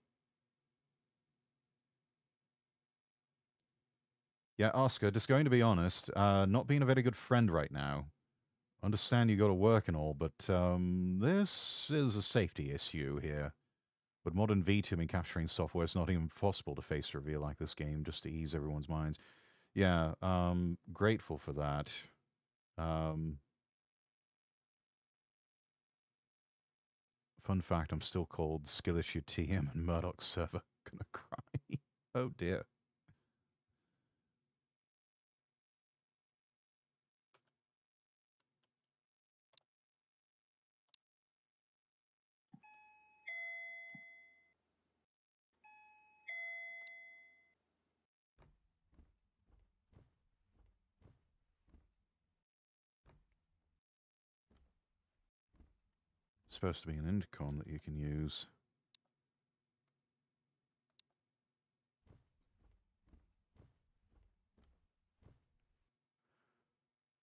Speaker 1: Yeah, Oscar, just going to be honest, uh, not being a very good friend right now understand you go to work and all, but um, this is a safety issue here. With modern V2 capturing software, it's not even possible to face reveal like this game just to ease everyone's minds. Yeah, um, grateful for that. Um, fun fact, I'm still called Skill Issue TM and Murdoch server. <laughs> Gonna cry. oh dear. Supposed to be an intercom that you can use.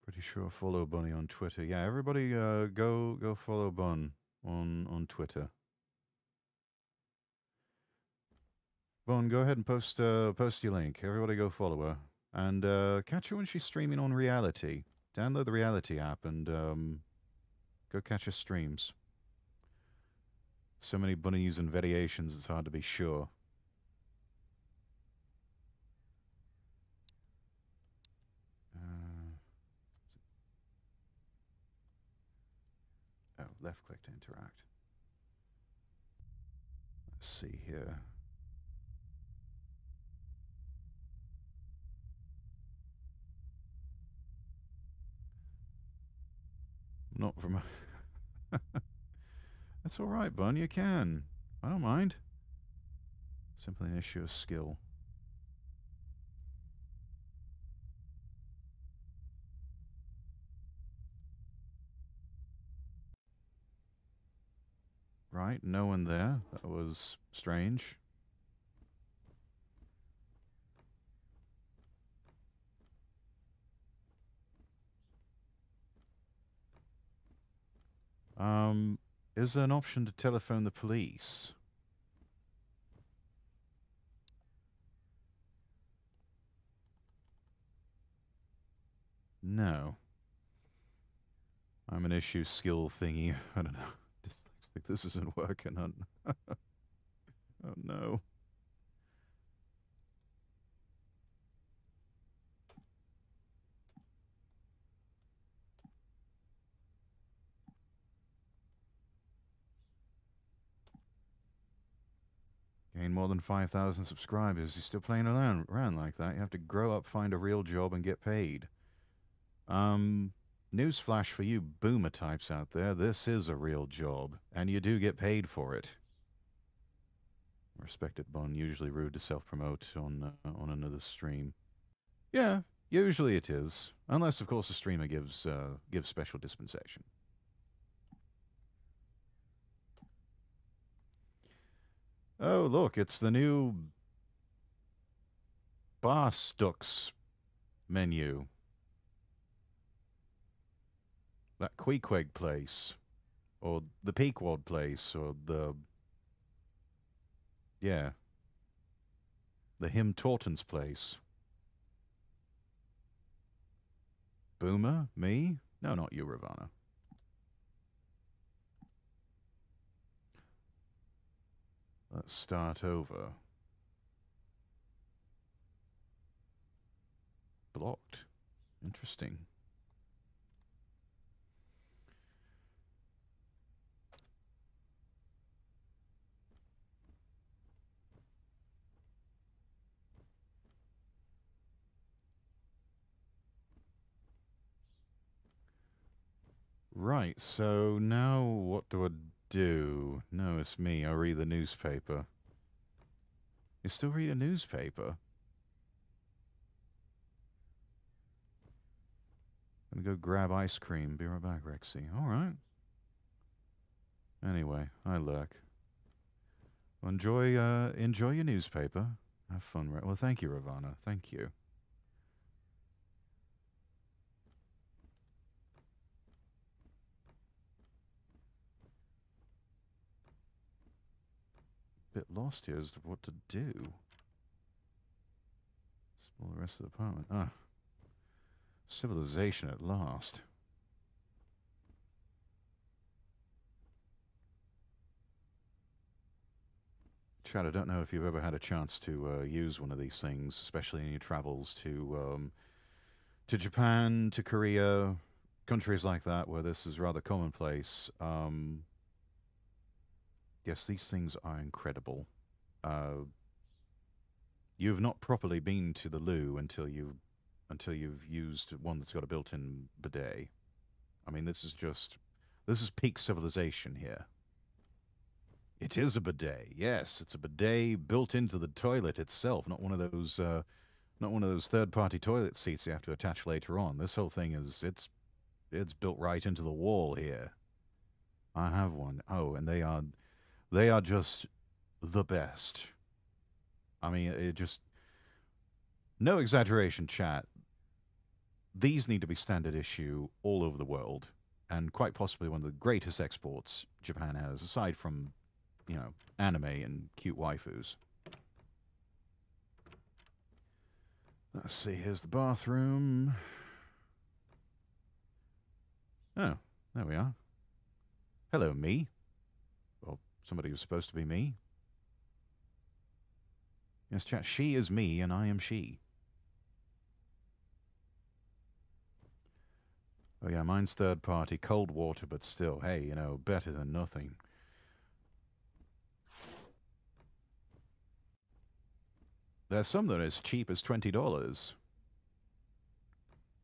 Speaker 1: Pretty sure follow Bunny on Twitter. Yeah, everybody uh, go go follow Bun on on Twitter. Bun, go ahead and post uh, post your link. Everybody go follow her. And uh, catch her when she's streaming on Reality. Download the Reality app and um, go catch her streams. So many bunnies and variations, it's hard to be sure. Uh, oh, left click to interact. Let's see here. Not from a <laughs> That's all right, Bun. You can. I don't mind. Simply an issue of skill. Right, no one there. That was strange. Um, is there an option to telephone the police? No. I'm an issue skill thingy. <laughs> I don't know. Like this isn't working. Oh <laughs> no. Gain more than 5,000 subscribers. You're still playing around, around like that. You have to grow up, find a real job, and get paid. Um, Newsflash for you boomer types out there, this is a real job, and you do get paid for it. Respected Bun, usually rude to self-promote on uh, on another stream. Yeah, usually it is, unless of course the streamer gives uh, gives special dispensation. Oh, look, it's the new Bar Stux menu that Queequeg place, or the Pequod place, or the yeah, the Him Torton's place. Boomer, me? No, not you, Ravana. Let's start over. Blocked. Interesting. Right, so now what do I do? No, it's me. I read the newspaper. You still read a newspaper? I'm Gonna go grab ice cream. Be right back, Rexy. Alright. Anyway, I lurk. Enjoy, uh, enjoy your newspaper. Have fun. Well, thank you, Ravana. Thank you. Bit lost here as to what to do. Explore the rest of the apartment. Ah. Civilization at last. Chad, I don't know if you've ever had a chance to uh, use one of these things, especially in your travels to um, to Japan, to Korea, countries like that where this is rather commonplace. Um, Yes, these things are incredible. Uh, you have not properly been to the loo until you until you've used one that's got a built-in bidet. I mean, this is just this is peak civilization here. It is a bidet. Yes, it's a bidet built into the toilet itself, not one of those uh, not one of those third-party toilet seats you have to attach later on. This whole thing is it's it's built right into the wall here. I have one. Oh, and they are, they are just the best. I mean, it just no exaggeration, chat. These need to be standard issue all over the world, and quite possibly one of the greatest exports Japan has, aside from, you know, anime and cute waifus. Let's see, here's the bathroom. Oh, there we are. Hello, me. Somebody who's supposed to be me. Yes, chat, she is me and I am she. Oh yeah, mine's third party, cold water, but still, hey, you know, better than nothing. There's some that are as cheap as twenty dollars.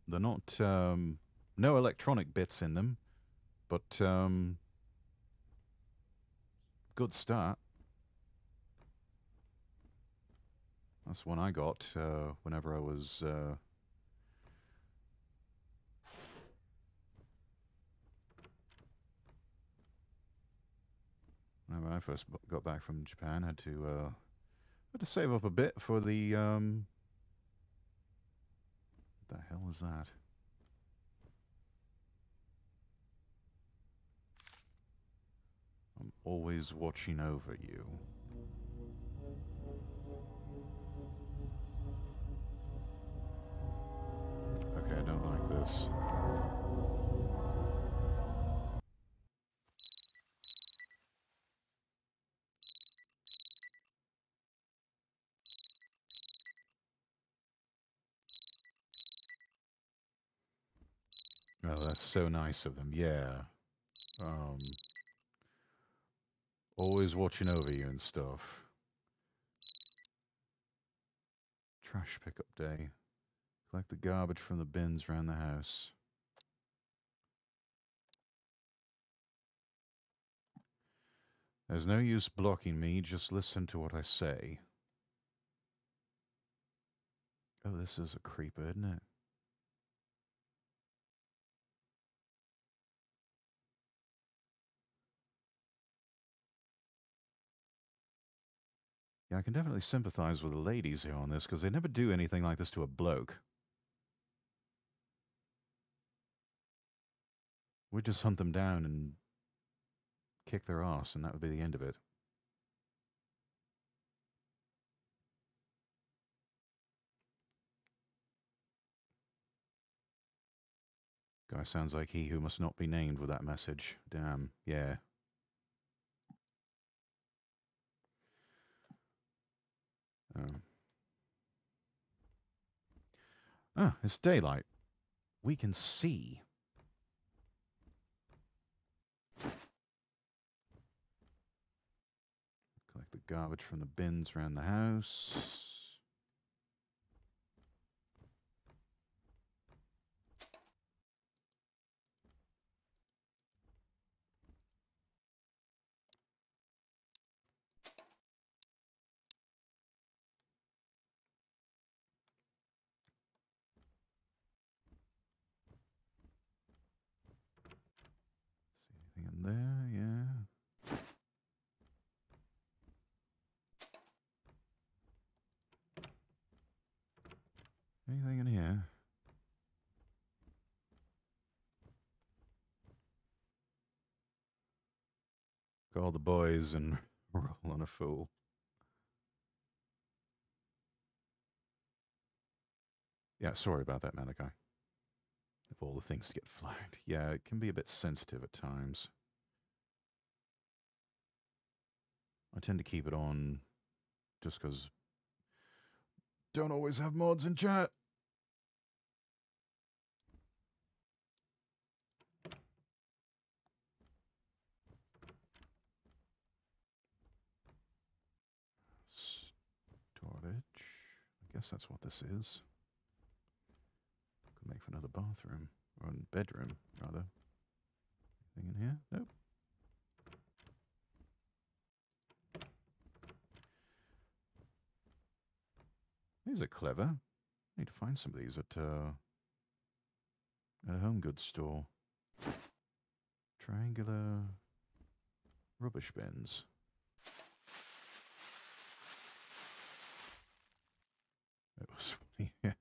Speaker 1: They're not um, no electronic bits in them, but um, good start. That's one I got uh, whenever I was. Uh, When I first got back from Japan, had to uh, had to save up a bit for the um. What the hell is that? I'm always watching over you. Okay, I don't like this. Oh, that's so nice of them. Yeah. Um, always watching over you and stuff. Trash pickup day. Collect the garbage from the bins around the house. There's no use blocking me, just listen to what I say. Oh, this is a creeper, isn't it? Yeah, I can definitely sympathize with the ladies here on this because they never do anything like this to a bloke. We'd just hunt them down and kick their ass, and that would be the end of it. Guy sounds like he who must not be named with that message. Damn, yeah. Oh. Ah, it's daylight. We can see. Collect the garbage from the bins around the house. There? Yeah. Anything in here? Call the boys and <laughs> roll on a fool. Yeah, sorry about that, Malachi. Of all the things to get flagged. Yeah, it can be a bit sensitive at times. I tend to keep it on just because don't always have mods in chat. Storage. I guess that's what this is. Could make for another bathroom. Or bedroom, rather. Anything in here? Nope. These are clever. I Need to find some of these at uh, at a home goods store. Triangular rubbish bins. It was funny, <laughs> yeah.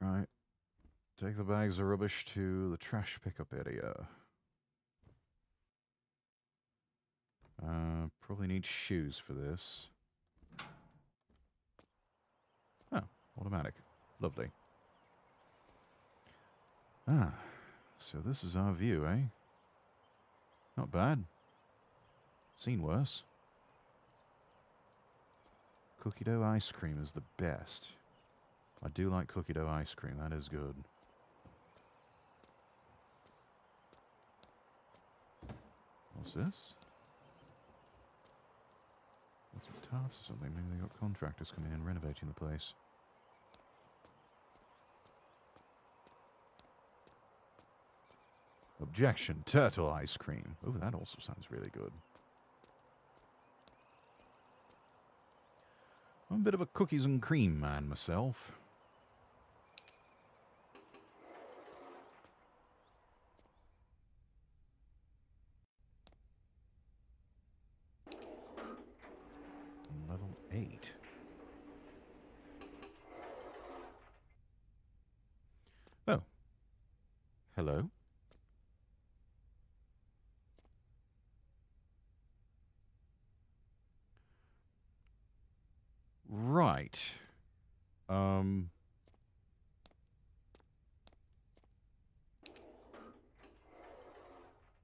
Speaker 1: Right. Take the bags of rubbish to the trash pickup area. Uh, probably need shoes for this. Oh, automatic. Lovely. Ah, so this is our view, eh? Not bad. Seen worse. Cookie dough ice cream is the best. I do like cookie dough ice cream. That is good. What's this? Or something. Maybe they got contractors coming in renovating the place. Objection. Turtle ice cream. Oh, that also sounds really good. I'm a bit of a cookies and cream man myself. Level 8. Oh. Hello. Right. Um.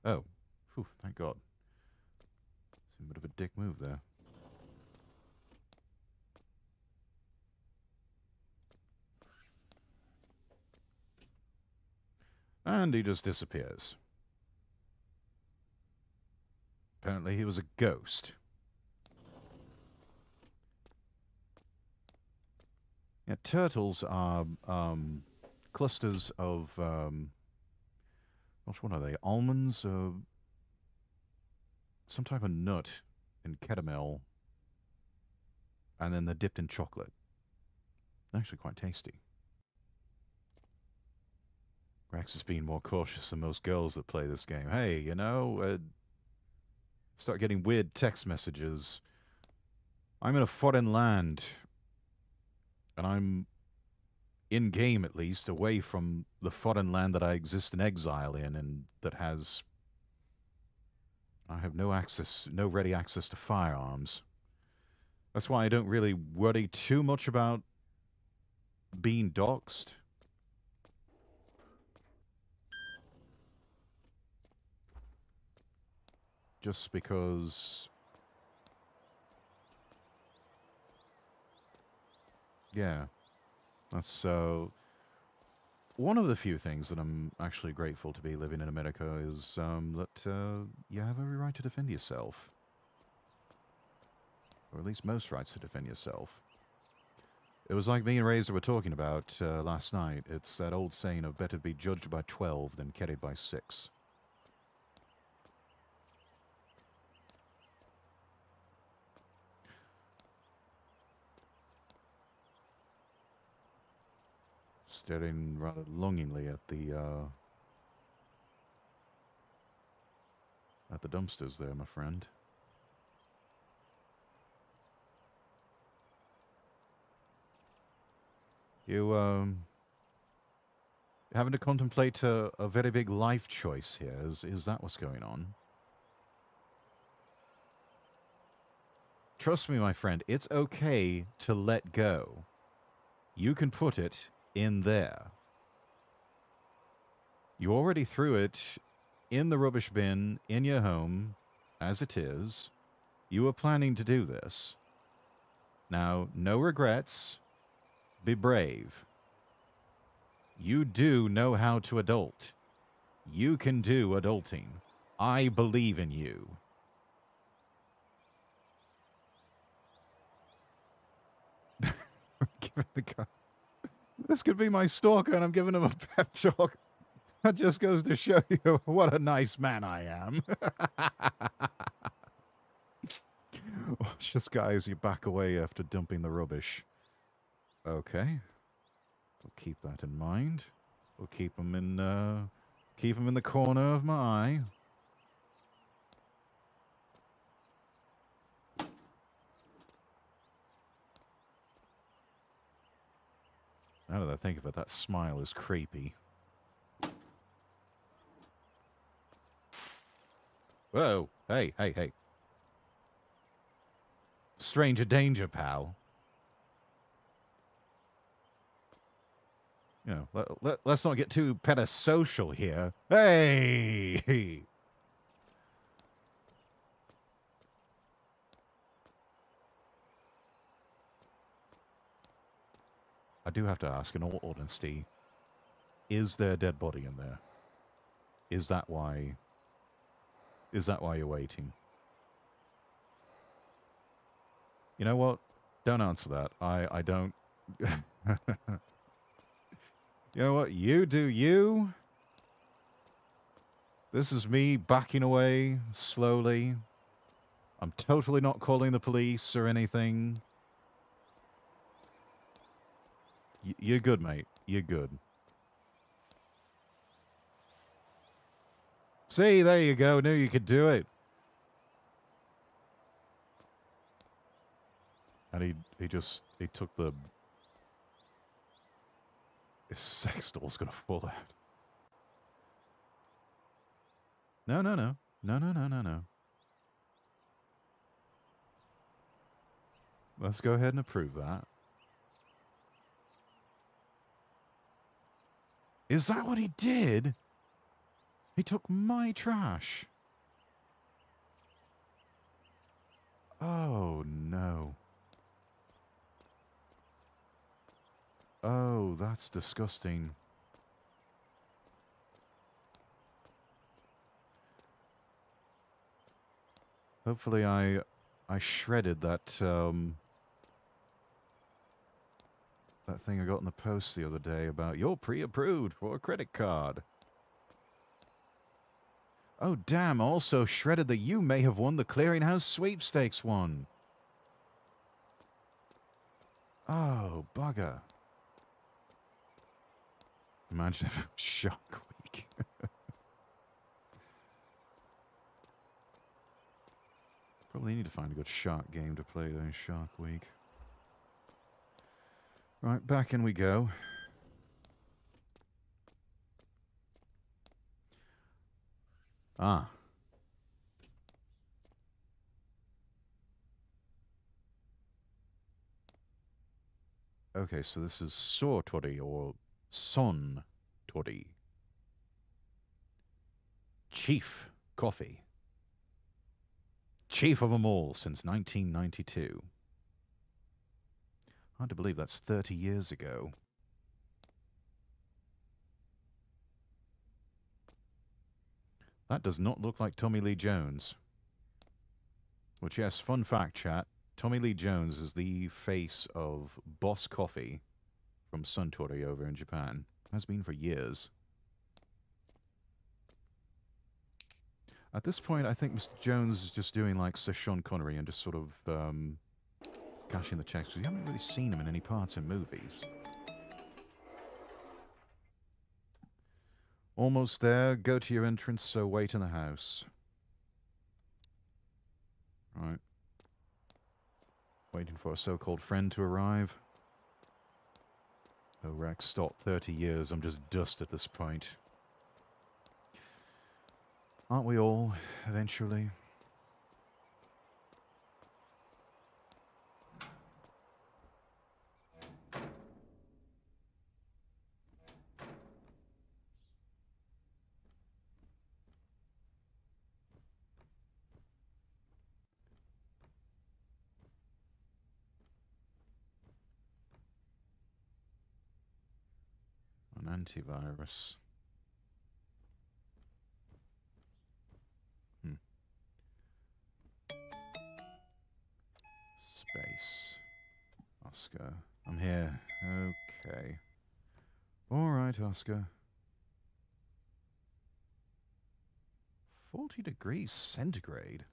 Speaker 1: Oh. Whew, thank God. It's a bit of a dick move there. And just disappears. Apparently he was a ghost. Yeah, turtles are um, clusters of um, gosh, what are they? Almonds, uh, some type of nut in caramel, and then they're dipped in chocolate. Actually, quite tasty. Rex is being more cautious than most girls that play this game. Hey, you know, uh, start getting weird text messages. I'm in a foreign land and I'm in game at least away from the foreign land that I exist in exile in and that has I have no access no ready access to firearms. That's why I don't really worry too much about being doxxed. Just because Yeah. That's uh, one of the few things that I'm actually grateful to be living in America is um, that uh, you have every right to defend yourself. Or at least most rights to defend yourself. It was like me and Razor were talking about uh, last night. It's that old saying of better be judged by 12 than carried by 6. Staring rather longingly at the uh, at the dumpsters there, my friend. You um having to contemplate a, a very big life choice here. Is is that what's going on? Trust me, my friend, it's okay to let go. You can put it in there. You already threw it in the rubbish bin in your home as it is. You were planning to do this. Now, no regrets. Be brave. You do know how to adult. You can do adulting. I believe in you. <laughs> Give it the guy. This could be my stalker, and I'm giving him a <laughs> pep talk. That just goes to show you what a nice man I am. <laughs> Watch this guy as you back away after dumping the rubbish. Okay. We'll keep that in mind. We'll keep them in, uh, keep 'em in the corner of my eye. Now that I think of it, that smile is creepy. Whoa! Hey, hey, hey. Stranger danger, pal. You know, let, let, let's not get too parasocial here. Hey! <laughs> I do have to ask, in all honesty, is there a dead body in there? Is that why? Is that why you're waiting? You know what? Don't answer that. I I don't. <laughs> you know what? You do you. This is me backing away slowly. I'm totally not calling the police or anything. You're good, mate. You're good. See, there you go. Knew you could do it. And he he just he took the his sex doll's gonna fall out. No, no, no. No, no, no, no, no. Let's go ahead and approve that. Is that what he did? He took my trash. Oh, no. Oh, that's disgusting. Hopefully I I shredded that um that thing I got in the post the other day about you're pre-approved for a credit card. Oh damn, also shredded that you may have won the clearinghouse sweepstakes one. Oh, bugger. Imagine if it was Shark Week. <laughs> Probably need to find a good shark game to play during Shark Week. Right, back in we go. Ah. Okay, so this is So Tori or Son Tori. Chief Coffee. Chief of them all since 1992. Hard to believe that's 30 years ago. That does not look like Tommy Lee Jones. Which, yes, fun fact, chat. Tommy Lee Jones is the face of Boss Coffee from Suntory over in Japan. Has been for years. At this point, I think Mr. Jones is just doing like Sir Sean Connery and just sort of um, cashing the checks because you haven't really seen him in any parts in movies. Almost there. Go to your entrance, so wait in the house. Right. Waiting for a so-called friend to arrive. Oh, Rex, stop. 30 years. I'm just dust at this point. Aren't we all, eventually? An antivirus. Hmm. Space. Oscar. I'm here. Okay. All right, Oscar. 40 degrees centigrade.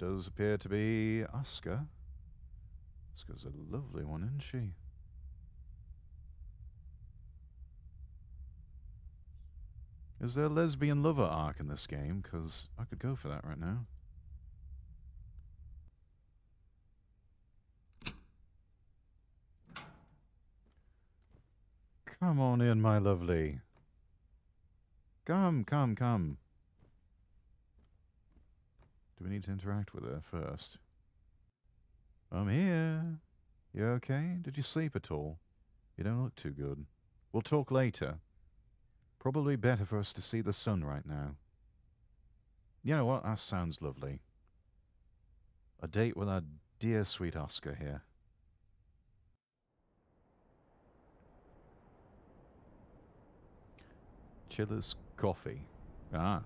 Speaker 1: Does appear to be Oscar. Oscar's a lovely one, isn't she? Is there a lesbian lover arc in this game? Because I could go for that right now. Come on in, my lovely. Come, come, come. Do we need to interact with her first? I'm here. You okay? Did you sleep at all? You don't look too good. We'll talk later. Probably better for us to see the sun right now. You know what? That sounds lovely. A date with our dear sweet Oscar here. Chilla's coffee. Ah.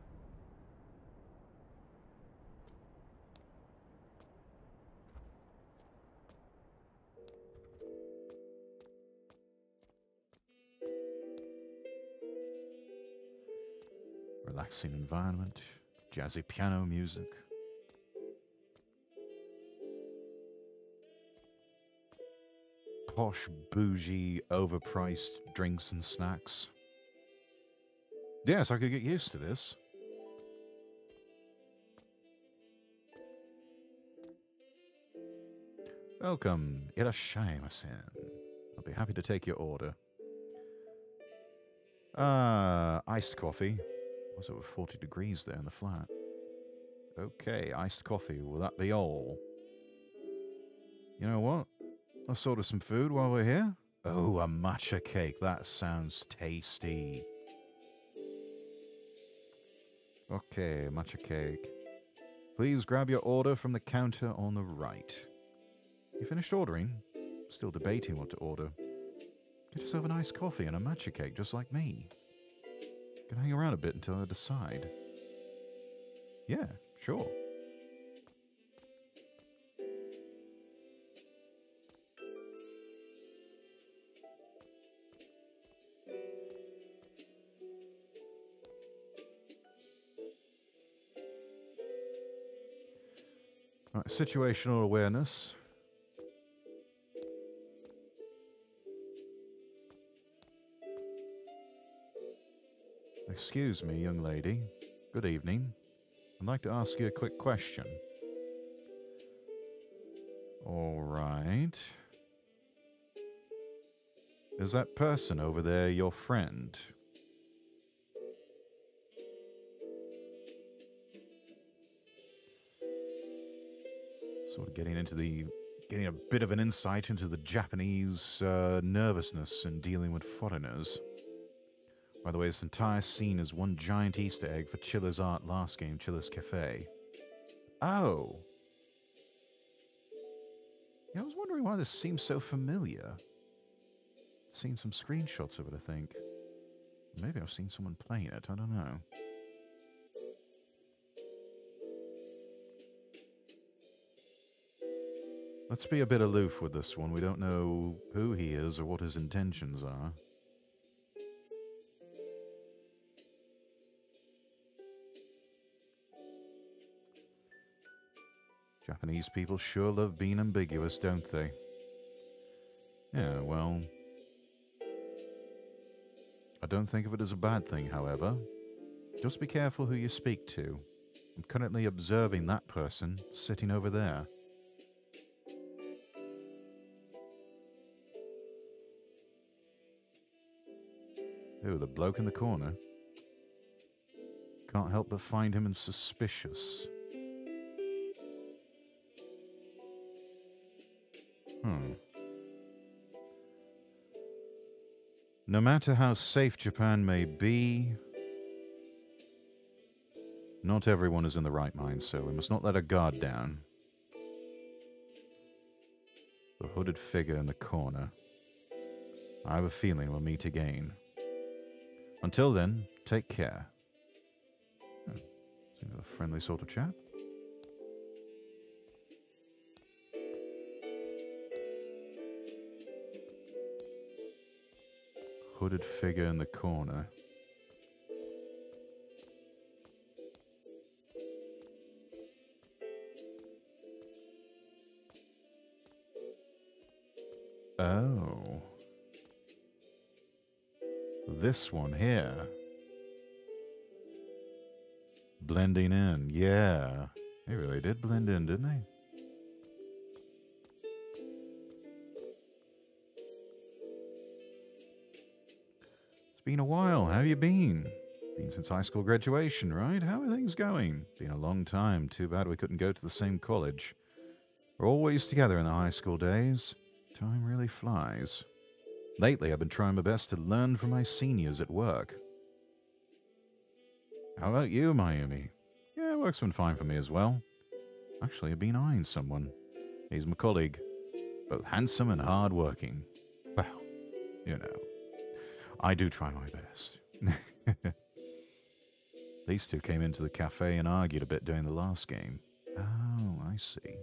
Speaker 1: Relaxing environment, jazzy piano music. Posh, bougie, overpriced drinks and snacks. Yes, I could get used to this. Welcome, irasshaimase. I'll be happy to take your order. Ah, uh, iced coffee. Was it with 40 degrees there in the flat? Okay, iced coffee. Will that be all? You know what? Let's order some food while we're here. Oh, a matcha cake. That sounds tasty. Okay, matcha cake. Please grab your order from the counter on the right. You finished ordering? Still debating what to order. Get yourself a nice coffee and a matcha cake just like me. Can hang around a bit until I decide. Yeah, sure. Situational awareness. Excuse me, young lady. Good evening. I'd like to ask you a quick question. All right. Is that person over there your friend? Sort of getting into the getting a bit of an insight into the Japanese uh, nervousness in dealing with foreigners. By the way, this entire scene is one giant Easter egg for Chilla's Art last game, Chilla's Cafe. Oh. Yeah, I was wondering why this seems so familiar. Seen some screenshots of it, I think. Maybe I've seen someone playing it, I don't know. Let's be a bit aloof with this one. We don't know who he is or what his intentions are. Japanese people sure love being ambiguous, don't they? Yeah, well... I don't think of it as a bad thing, however. Just be careful who you speak to. I'm currently observing that person sitting over there. Ooh, the bloke in the corner. Can't help but find him suspicious. Hmm. No matter how safe Japan may be, not everyone is in the right mind, so we must not let our guard down. The hooded figure in the corner. I have a feeling we'll meet again. Until then, take care. Hmm. Seems a friendly sort of chap. hooded figure in the corner. Oh. This one here. Blending in, yeah. He really did blend in, didn't he? Been a while. How you been? Been since high school graduation, right? How are things going? Been a long time. Too bad we couldn't go to the same college. We're always together in the high school days. Time really flies. Lately, I've been trying my best to learn from my seniors at work. How about you, Mayumi? Yeah, work's been fine for me as well. Actually, I've been eyeing someone. He's my colleague. Both handsome and hard-working. Well, you know. I do try my best. <laughs> These two came into the cafe and argued a bit during the last game. Oh, I see.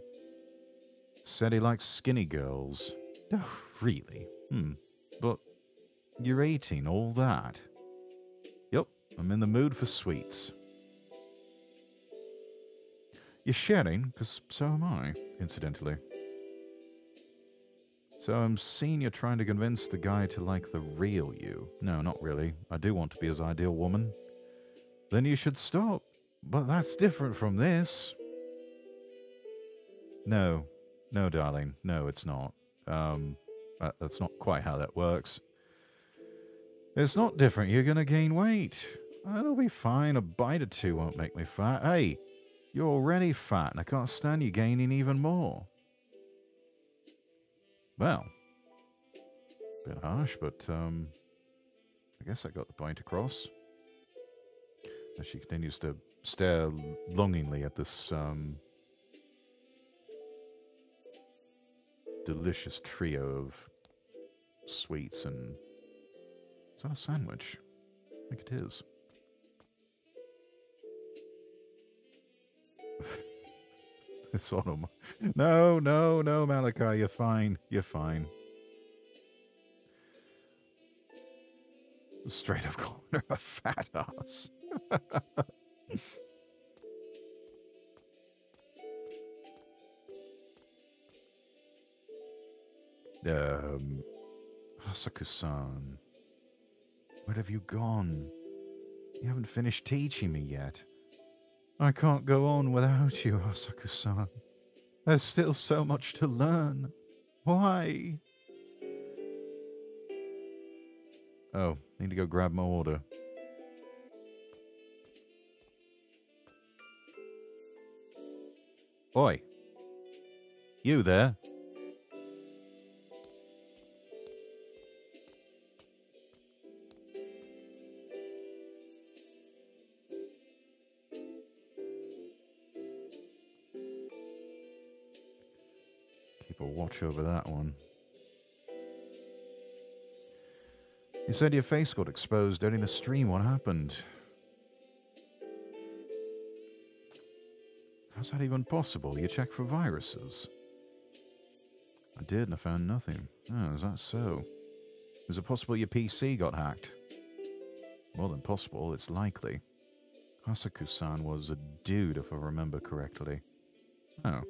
Speaker 1: Said he likes skinny girls. Oh, really? Hmm. But you're 18, all that. Yep, I'm in the mood for sweets. You're sharing, because so am I, incidentally. So I'm seeing you're trying to convince the guy to like the real you. No, not really. I do want to be his ideal woman. Then you should stop. But that's different from this. No. No, darling. No, it's not. Um, that's not quite how that works. It's not different. You're going to gain weight. That'll be fine. A bite or two won't make me fat. Hey, you're already fat, and I can't stand you gaining even more. Well, bit harsh, but um, I guess I got the point across. As she continues to stare longingly at this um, delicious trio of sweets and. Is that a sandwich? I think it is. <laughs> him. No, no, no, Malachi, you're fine. You're fine. Straight up calling her a fat ass. <laughs> um, Hasaku-san, where have you gone? You haven't finished teaching me yet. I can't go on without you, Hasaku-san. There's still so much to learn. Why? Oh, need to go grab my order. Oi. You there? Over that one. You said your face got exposed during the stream. What happened? How's that even possible? You checked for viruses? I did, and I found nothing. Oh, is that so? Is it possible your PC got hacked? More than possible, it's likely. Hasaku-san was a dude, if I remember correctly. Oh.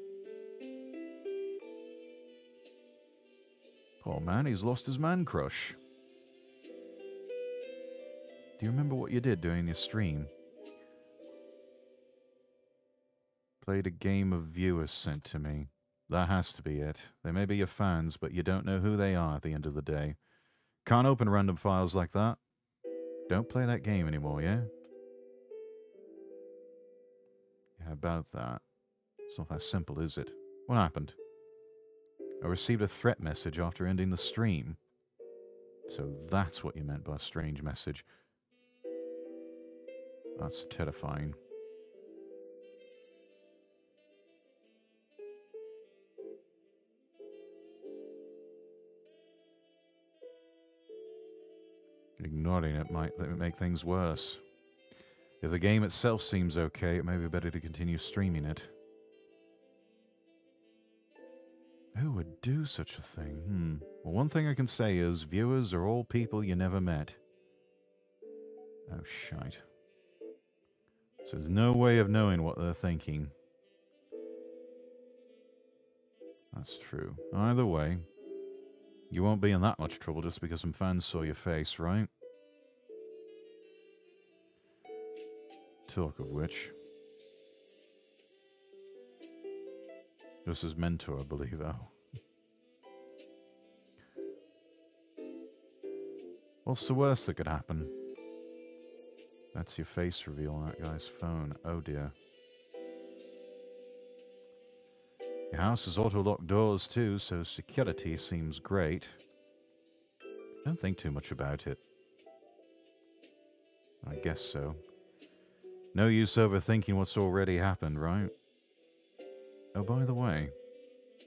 Speaker 1: Poor man, he's lost his man crush. Do you remember what you did during your stream? Played a game of viewers sent to me. That has to be it. They may be your fans, but you don't know who they are at the end of the day. Can't open random files like that. Don't play that game anymore, yeah? Yeah, about that. It's not that simple, is it? What happened? I received a threat message after ending the stream. So that's what you meant by a strange message. That's terrifying. Ignoring it might make things worse. If the game itself seems okay, it may be better to continue streaming it. Who would do such a thing? Hmm. Well, one thing I can say is viewers are all people you never met. Oh, shite. So there's no way of knowing what they're thinking. That's true. Either way, You won't be in that much trouble just because some fans saw your face, right? Talk of which. Just his mentor, I believe. Oh. What's the worst that could happen? That's your face reveal on that guy's phone. Oh dear. Your house has auto-locked doors too, so security seems great. Don't think too much about it. I guess so. No use overthinking what's already happened, right? Oh, by the way,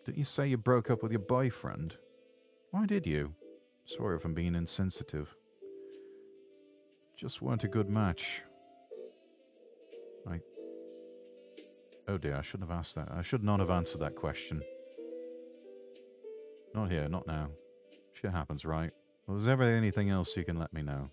Speaker 1: didn't you say you broke up with your boyfriend? Why did you? Sorry if I'm being insensitive. Just weren't a good match. I... Oh dear, I shouldn't have asked that. I should not have answered that question. Not here, not now. Shit happens, right? Well, is there anything else you can let me know?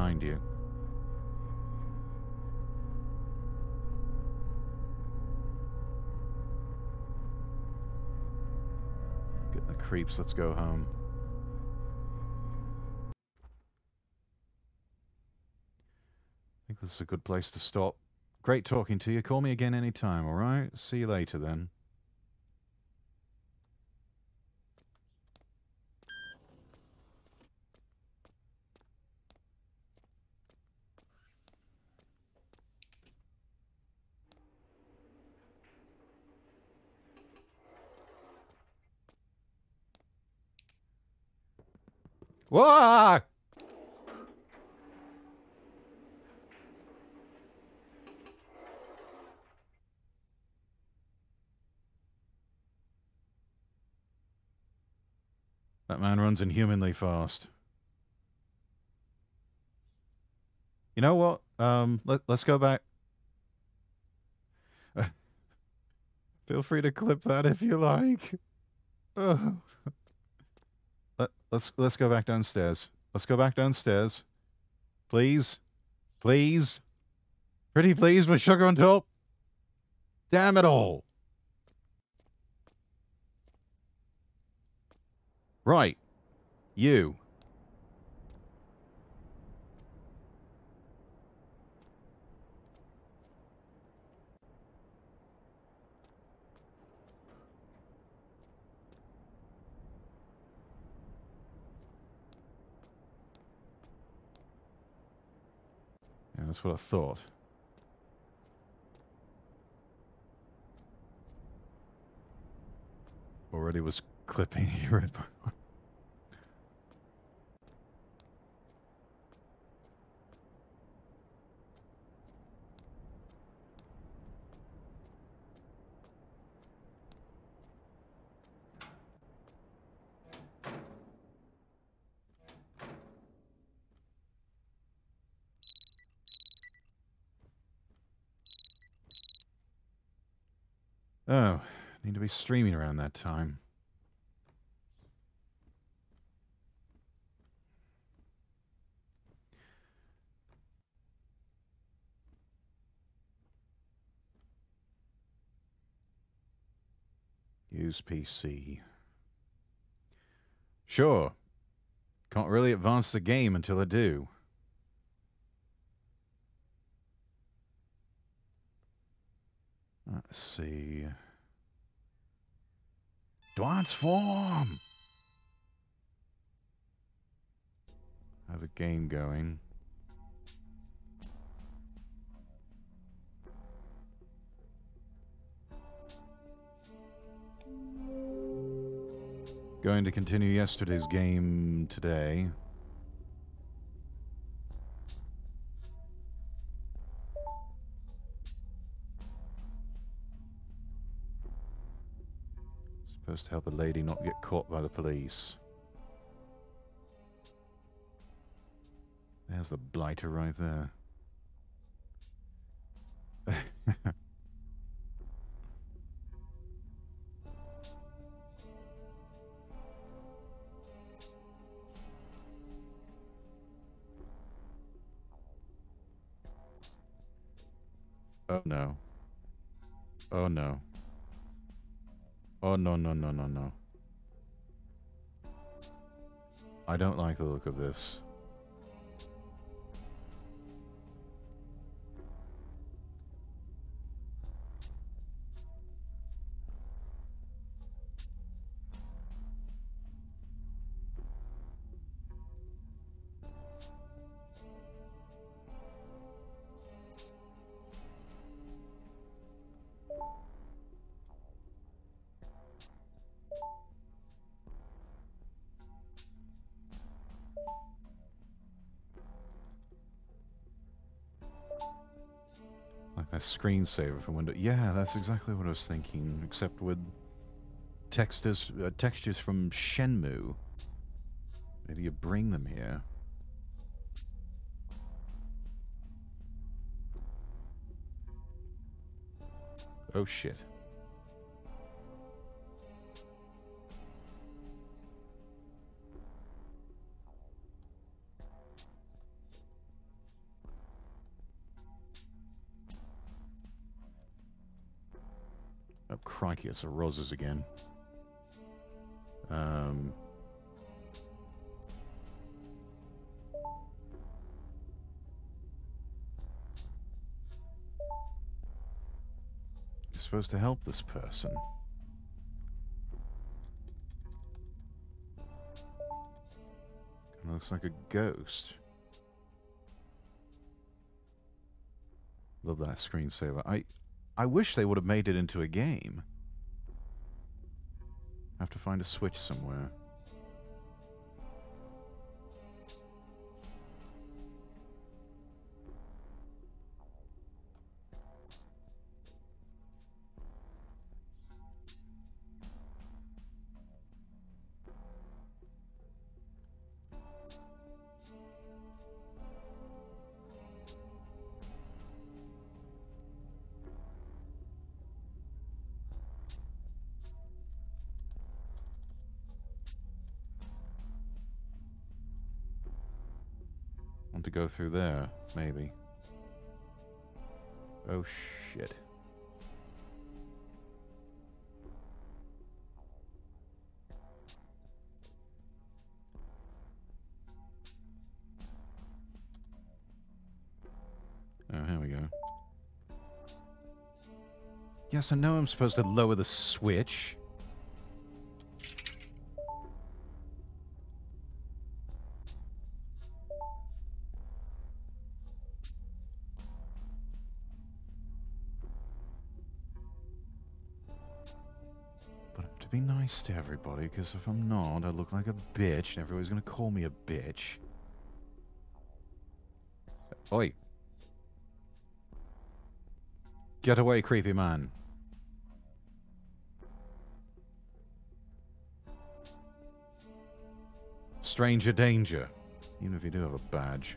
Speaker 1: Behind you. Getting the creeps, let's go home. I think this is a good place to stop. Great talking to you. Call me again anytime, alright? See you later then. Whoa! That man runs inhumanly fast. You know what? Um, let, let's go back. <laughs> Feel free to clip that if you like. <laughs> Oh. Let, let's let's go back downstairs. Let's go back downstairs. Please. Please. Pretty please with sugar on top. Damn it all. Right. You. Yeah, that's what I thought. Already was clipping <laughs> here at Oh, need to be streaming around that time. Use PC. Sure. Can't really advance the game until I do. Let's see. Transform! Have a game going. Going to continue yesterday's game today. Supposed to help a lady not get caught by the police. There's the blighter right there. <laughs> oh no. Oh no. Oh no no no no no. I don't like the look of this. Screensaver from Windows. Yeah, that's exactly what I was thinking, except with textures, uh, textures from Shenmue. Maybe you bring them here. Oh shit. Crikey, it's the roses again. Um... You're supposed to help this person. Looks like a ghost. Love that screensaver. I I wish they would have made it into a game. Have to find a switch somewhere. Go through there, maybe. Oh shit. Oh, here we go. Yes, I know I'm supposed to lower the switch. Nice to everybody, because if I'm not, I look like a bitch, and everybody's to call me a bitch. Oi. Get away, creepy man. Stranger danger. Even if you do have a badge.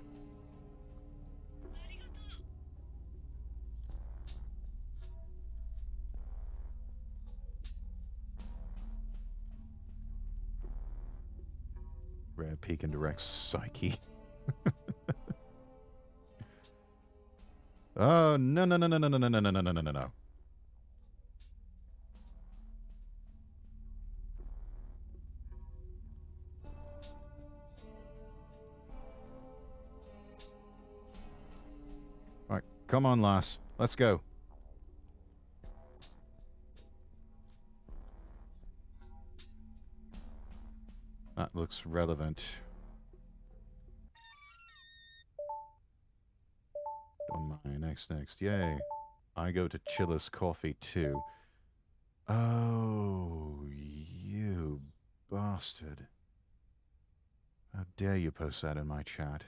Speaker 1: Rare peek into Rex's psyche. oh no no no no no no no no no no no no no. Come on, lass. Let's go. That looks relevant. Don't mind. Next, next. Yay. I go to Chillis Coffee too. Oh, you bastard. How dare you post that in my chat?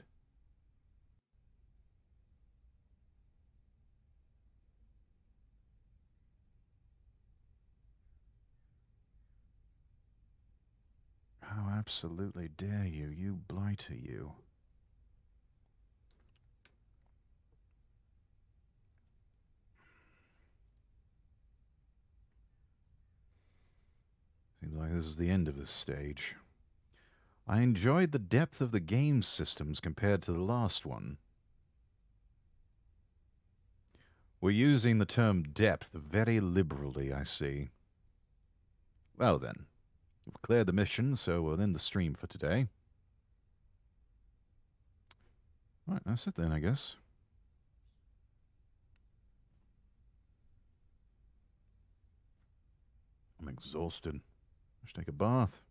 Speaker 1: How absolutely dare you, you blighter, you. Seems like this is the end of this stage. I enjoyed the depth of the game systems compared to the last one. We're using the term depth very liberally, I see. Well then, we've cleared the mission, so we'll end the stream for today. Right, that's it then, I guess. I'm exhausted. I should take a bath.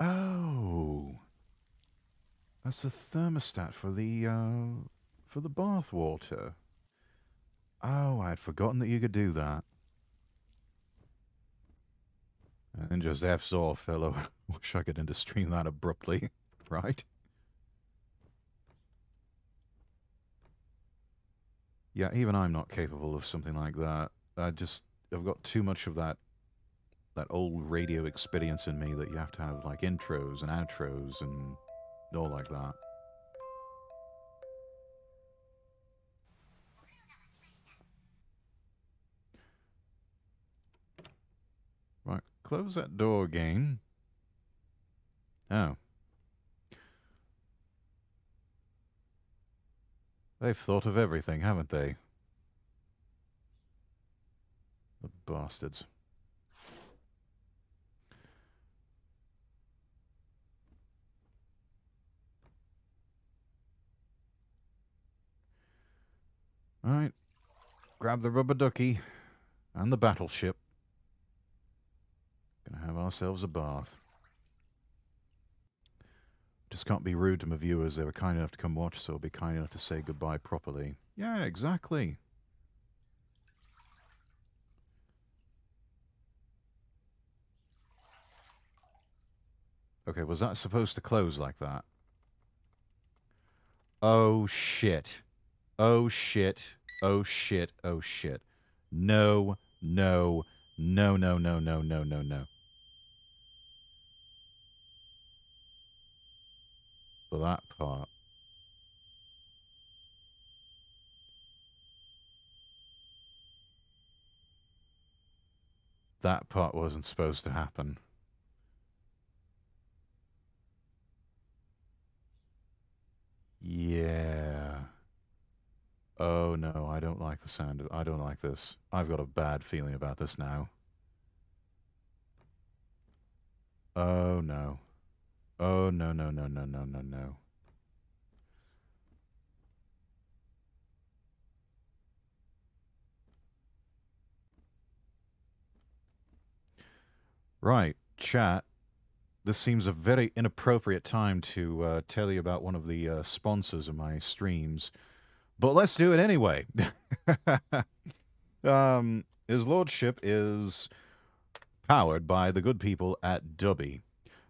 Speaker 1: Oh. That's a thermostat for the, uh, for the bath water. Oh, I had forgotten that you could do that. And just F's off, fellow. <laughs> Wish I could end a stream that abruptly, <laughs> right? Yeah, even I'm not capable of something like that. I just, I've got too much of that, that old radio experience in me that you have to have like intros and outros and all like that. Close that door again. Oh. They've thought of everything, haven't they? The bastards. All right. Grab the rubber ducky and the battleship. Gonna have ourselves a bath. Just can't be rude to my viewers. They were kind enough to come watch, so I'll be kind enough to say goodbye properly. Yeah, exactly. Okay, was that supposed to close like that? Oh, shit. Oh, shit. Oh, shit. Oh, shit. No, no, no, no, no, no, no, no, no. For that part. That part wasn't supposed to happen. Yeah. Oh no, I don't like the sound of I don't like this. I've got a bad feeling about this now. Oh no. Oh no no no no no no no. Right, chat. This seems a very inappropriate time to uh, tell you about one of the uh, sponsors of my streams, but let's do it anyway. <laughs> um, his lordship is powered by the good people at Dubby.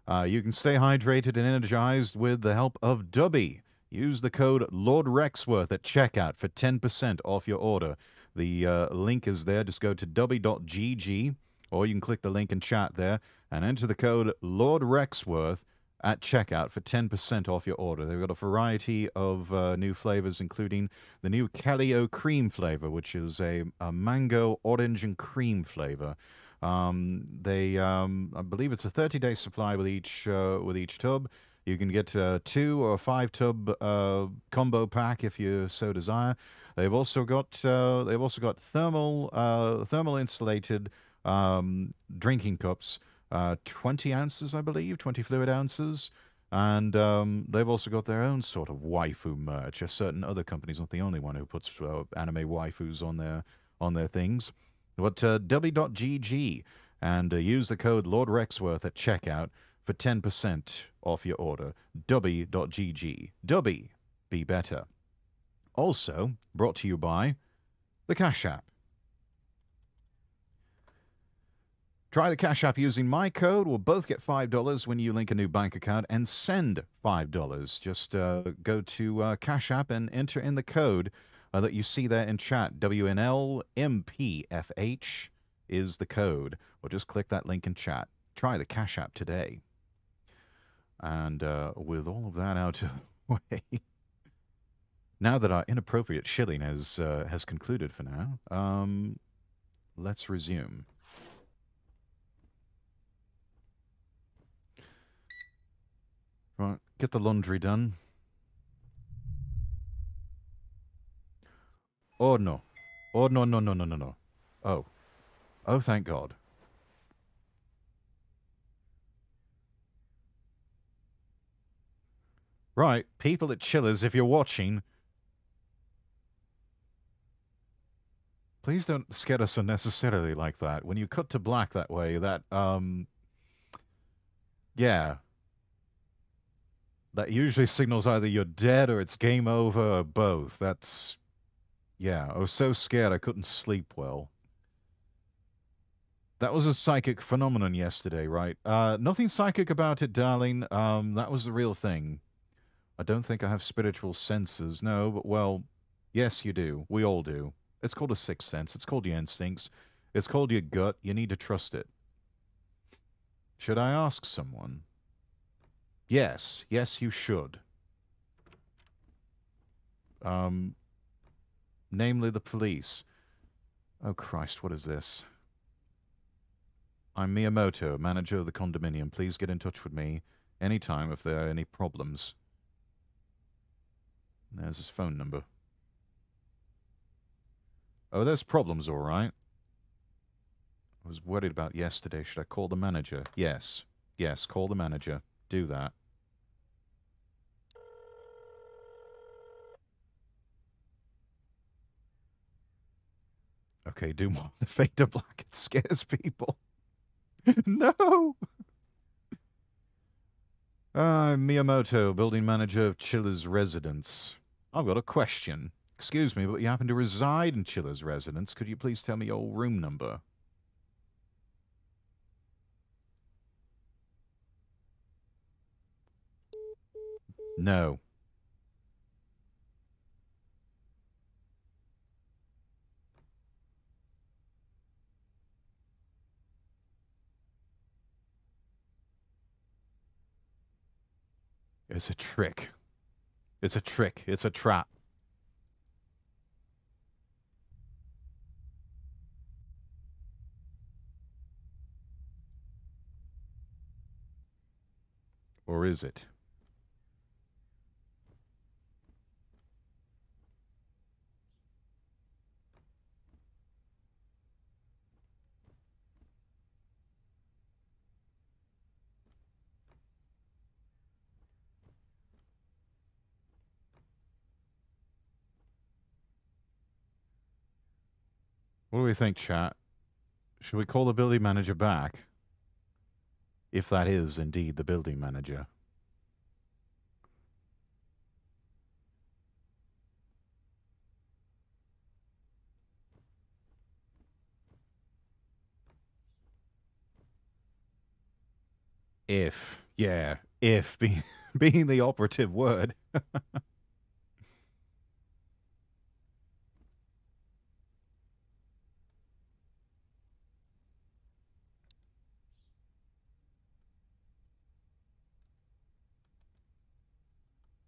Speaker 1: Uh, you can stay hydrated and energized with the help of Dubby. Use the code Lord Rexworth at checkout for 10% off your order. The uh, link is there. Just go to dubby.gg or you can click the link in chat there and enter the code Lord Rexworth at checkout for 10% off your order. They've got a variety of uh, new flavors, including the new Calio cream flavor, which is a, a mango, orange, and cream flavor. Um, they, um, I believe it's a 30-day supply with each uh, with each tub. You can get a two or five tub uh, combo pack if you so desire. They've also got uh, they've also got thermal uh, thermal insulated um, drinking cups, uh, 20 ounces, I believe, 20 fluid ounces. And um, they've also got their own sort of waifu merch. A certain other company's not the only one who puts uh, anime waifus on their on their things. But uh, dubby.gg and uh, use the code Lord Rexworth at checkout for 10% off your order. dubby.gg. Dubby, be better. Also brought to you by the Cash App. Try the Cash App using my code. We'll both get $5 when you link a new bank account and send $5. Just uh, go to uh, Cash App and enter in the code uh, that you see there in chat. WNLMPFH is the code. Or just click that link in chat. Try the Cash App today. And uh, with all of that out of <laughs> the way, now that our inappropriate shilling has, uh, has concluded for now, um, let's resume. Right, get the laundry done. Oh no. Oh no no no no no no. Oh. Oh thank God. Right, people at Chilla's, if you're watching, please don't scare us unnecessarily like that. When you cut to black that way, that um yeah. That usually signals either you're dead or it's game over or both. That's yeah, I was so scared I couldn't sleep well. That was a psychic phenomenon yesterday, right? Uh nothing psychic about it, darling. Um that was the real thing. I don't think I have spiritual senses. No, but well, yes, you do. We all do. It's called a sixth sense. It's called your instincts. It's called your gut. You need to trust it. Should I ask someone? Yes. Yes, you should. Um, namely the police. Oh, Christ, what is this? I'm Miyamoto, manager of the condominium. Please get in touch with me anytime if there are any problems. There's his phone number. Oh, there's problems, all right. I was worried about yesterday. Should I call the manager? Yes. Yes, call the manager. Do that. Okay, do more. The <laughs> fade to black it scares people. <laughs> no! I'm Miyamoto, building manager of Chilla's Residence. I've got a question. Excuse me, but you happen to reside in Chilla's Residence. Could you please tell me your room number? No. It's a trick. It's a trick. It's a trap. Or is it? What do we think, chat? Should we call the building manager back? If that is indeed the building manager. If, yeah, if being <laughs> being the operative word. <laughs>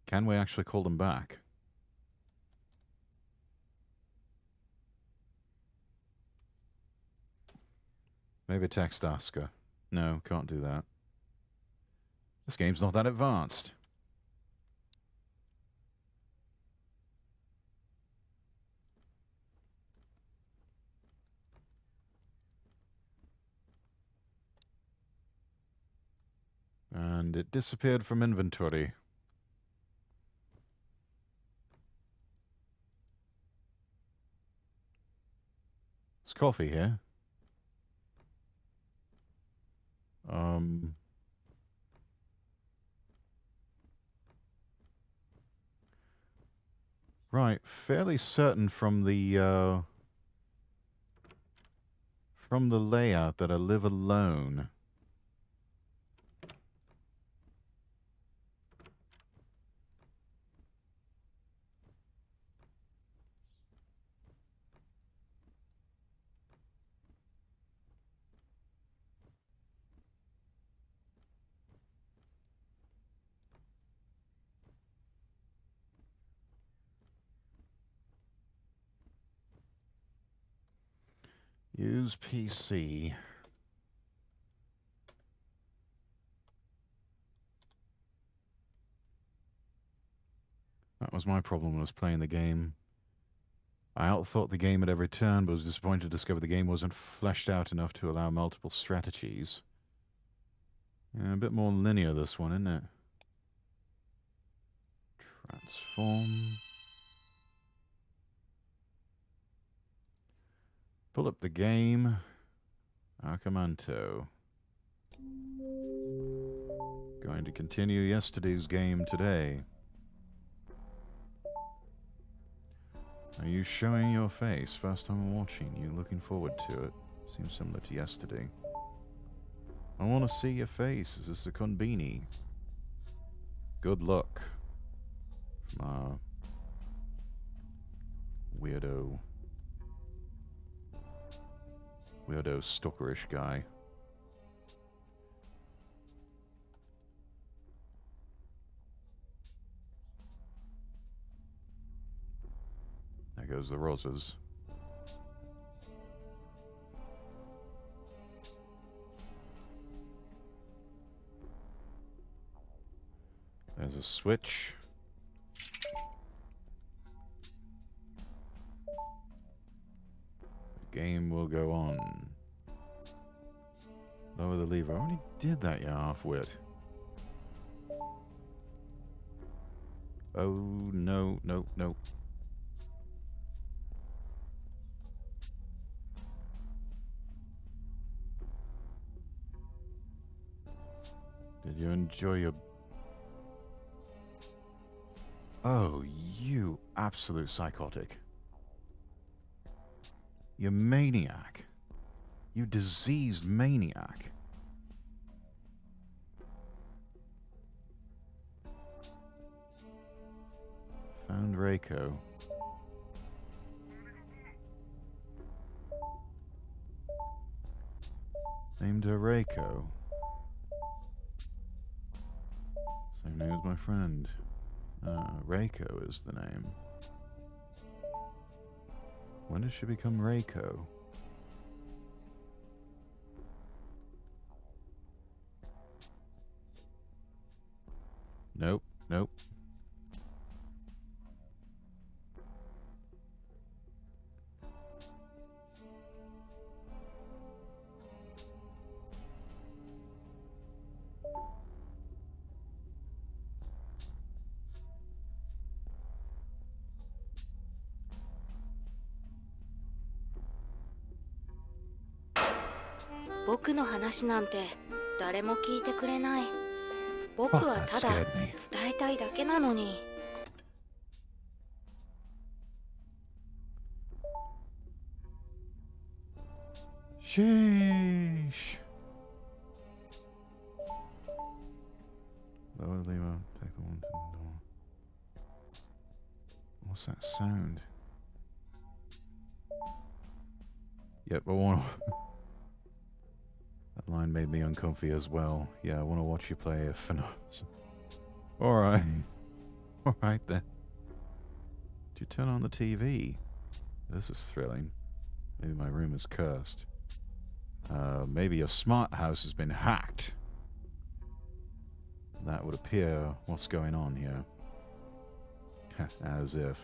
Speaker 1: Can we actually call them back? Maybe text Oscar. No, can't do that. This game's not that advanced. And it disappeared from inventory. There's coffee here. Um... Right, fairly certain from the uh, from the layout that I live alone. PC. That was my problem when I was playing the game. I outthought the game at every turn, but was disappointed to discover the game wasn't fleshed out enough to allow multiple strategies. Yeah, a bit more linear, this one, isn't it? Transform. Pull up the game. Ah, Arcamanto. Going to continue yesterday's game today. Are you showing your face? First time watching you. Looking forward to it. Seems similar to yesterday. I want to see your face. Is this a Konbini? Good luck. From our weirdo... Weirdo stalkerish guy. There goes the roses. There's a switch. Game will go on. Lower the lever. I already did that, you half-wit. Oh, no, no, no. Did you enjoy your... Oh, you absolute psychotic. You maniac. You diseased maniac. Found Reiko. Named her Reiko. Same name as my friend. Uh, Reiko is the name. When does she become Reiko? Nope, nope.
Speaker 2: 話
Speaker 1: なんて
Speaker 2: 誰も聞いてくれない僕はただ伝えたいだけなのに
Speaker 1: Sheesh. Lower lever, take the one to the door. What's that sound? Yep, I want to. That line made me uncomfy as well. Yeah, I want to watch you play a Phenos. <laughs> Alright. Alright then. Did you turn on the TV? This is thrilling. Maybe my room is cursed. Uh, maybe your smart house has been hacked. That would appear what's going on here. <laughs> As if.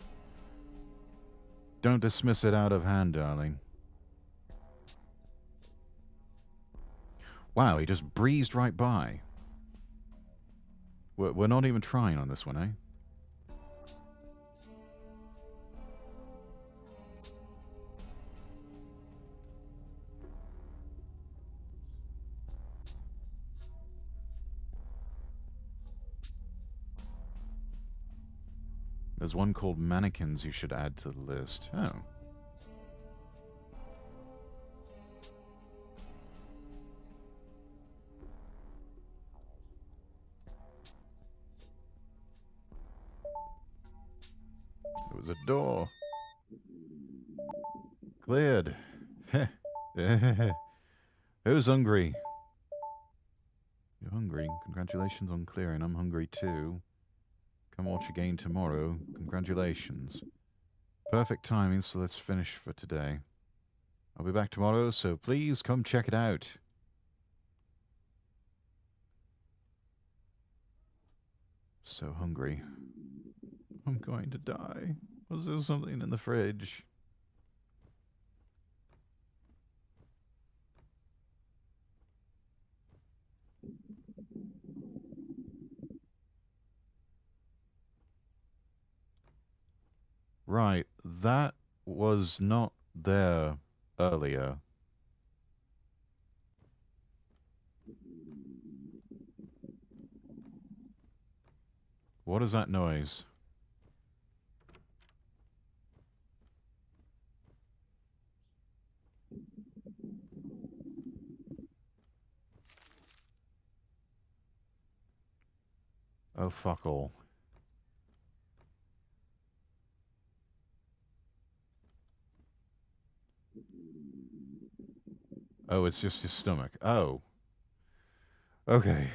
Speaker 1: Don't dismiss it out of hand, darling. Wow, he just breezed right by. We're, we're not even trying on this one, eh? There's one called Mannequins you should add to the list. Oh. A door. Cleared. <laughs> Who's hungry? You're hungry. Congratulations on clearing. I'm hungry too. Come watch again tomorrow. Congratulations. Perfect timing, so let's finish for today. I'll be back tomorrow, so please come check it out. So hungry. I'm going to die. Was there something in the fridge? Right, that was not there earlier. What is that noise? Oh, fuck all. Oh, it's just your stomach. Oh. Okay.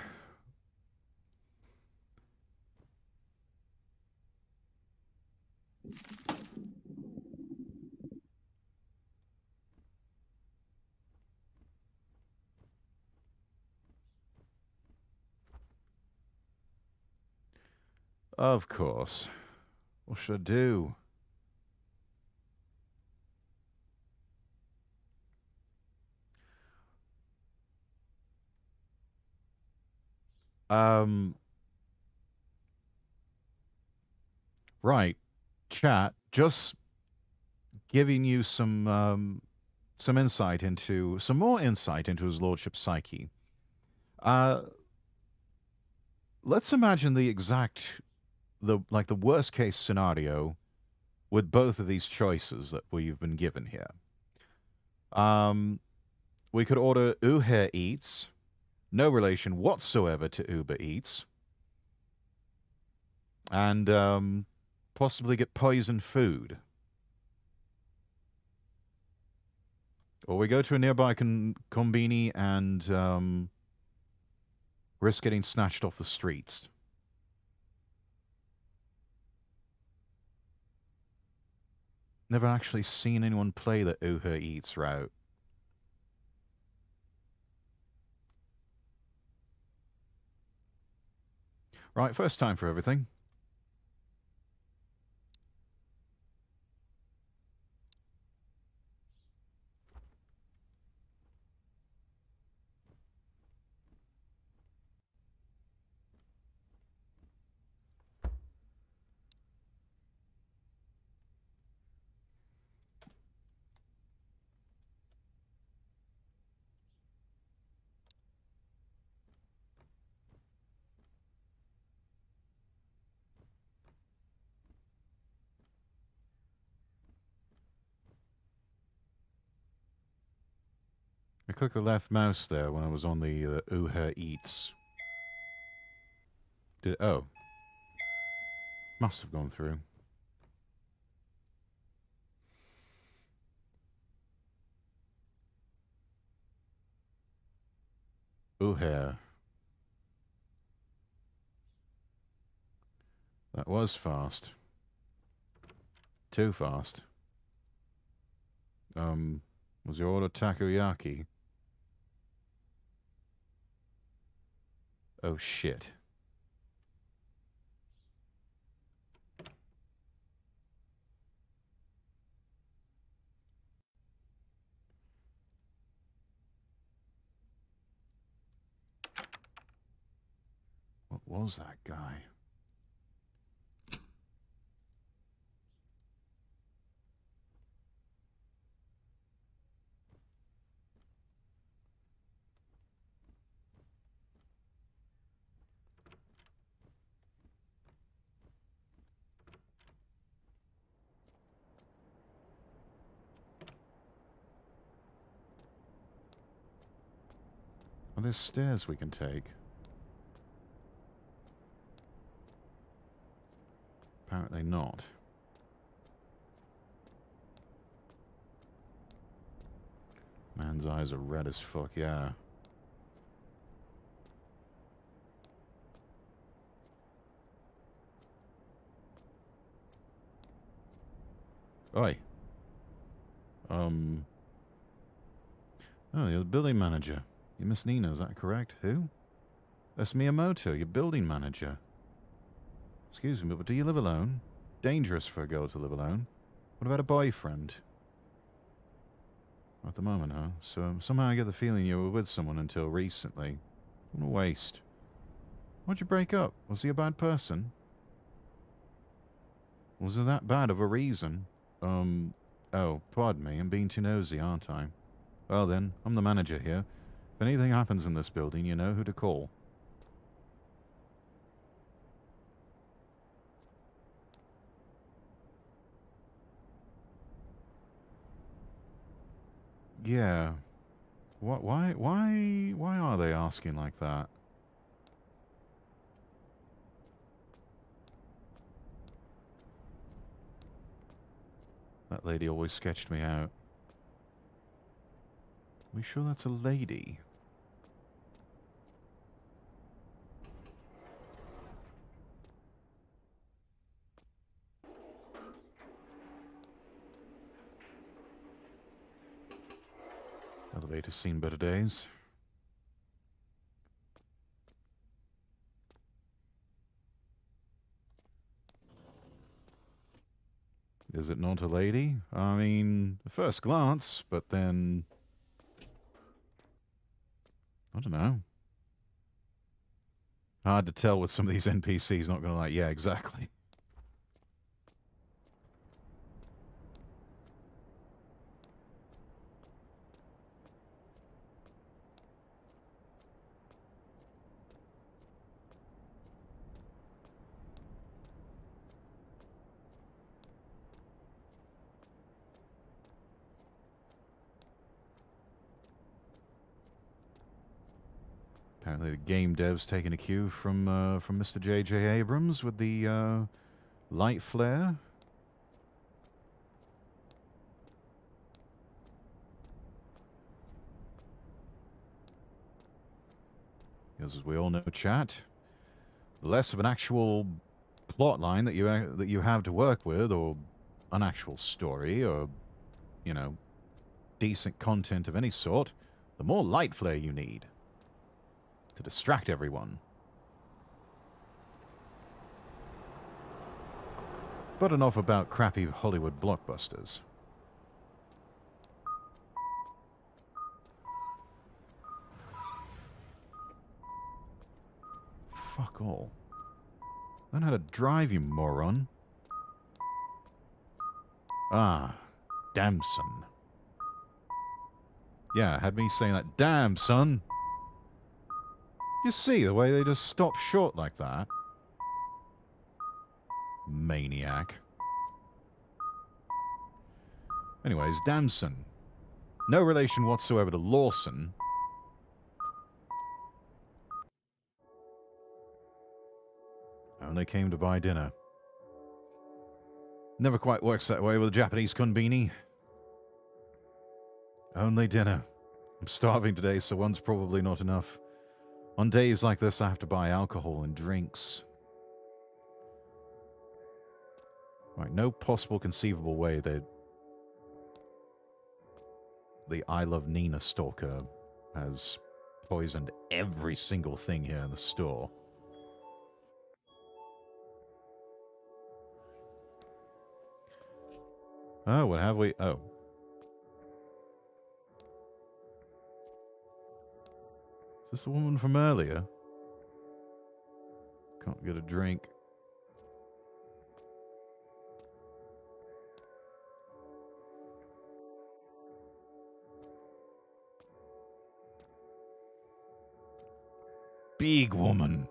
Speaker 1: Of course. What should I do? Um. Right, chat. Just giving you some um, some insight into some more insight into his lordship's psyche. Uh, let's imagine the exact the like the worst case scenario with both of these choices that we've been given here. Um, we could order Uher Eats, no relation whatsoever to Uber Eats, and um, possibly get poisoned food. Or we go to a nearby con- konbini and um, risk getting snatched off the streets. Never actually seen anyone play the Uher Eats route. Right, first time for everything. Clicked the left mouse there when I was on the uh, Uher Eats. Did oh. Must have gone through. Uher. That was fast. Too fast. Um, was your order takoyaki? Oh shit. What was that guy? There's stairs we can take. Apparently not. Man's eyes are red as fuck, yeah. Oi. Um. Oh, you're the building manager. You Miss Nina, is that correct? Who? That's Miyamoto, your building manager. Excuse me, but do you live alone? dangerous for a girl to live alone. What about a boyfriend? At the moment, huh? So somehow I get the feeling you were with someone until recently. What a waste. Why'd you break up? Was he a bad person? Was it that bad of a reason? Um, oh, pardon me, I'm being too nosy, aren't I? Well then, I'm the manager here. If anything happens in this building, you know who to call. Yeah. What? Why? Why? Why are they asking like that? That lady always sketched me out. Are we sure that's a lady? Elevator's seen better days. Is it not a lady? I mean, first glance, but then... I don't know. Hard to tell with some of these NPCs, not gonna like, yeah, exactly. Apparently, the game devs taking a cue from uh, from Mr. J.J. Abrams with the uh, light flare. Because as we all know, chat, the less of an actual plot line that you uh, that you have to work with, or an actual story, or you know, decent content of any sort, the more light flare you need to distract everyone. But enough about crappy Hollywood blockbusters. Fuck all. Learn how to drive, you moron. Ah, damn son. Yeah, had me saying that. Damn, son. You see the way they just stop short like that? Maniac. Anyways, Damson. No relation whatsoever to Lawson. Only came to buy dinner. Never quite works that way with a Japanese konbini. Only dinner. I'm starving today, so one's probably not enough. On days like this, I have to buy alcohol and drinks. Right, no possible conceivable way that the I Love Nina stalker has poisoned every single thing here in the store. Oh, what have we? Oh, this the woman from earlier? Can't get a drink. Big woman.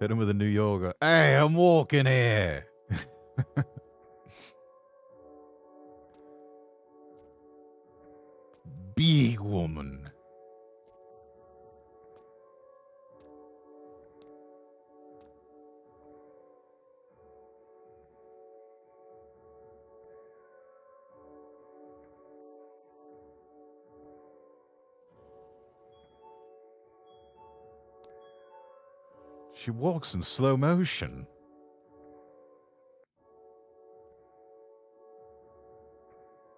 Speaker 1: Hit him with a New Yorker. Hey, I'm walking here. <laughs> Big woman. She walks in slow motion.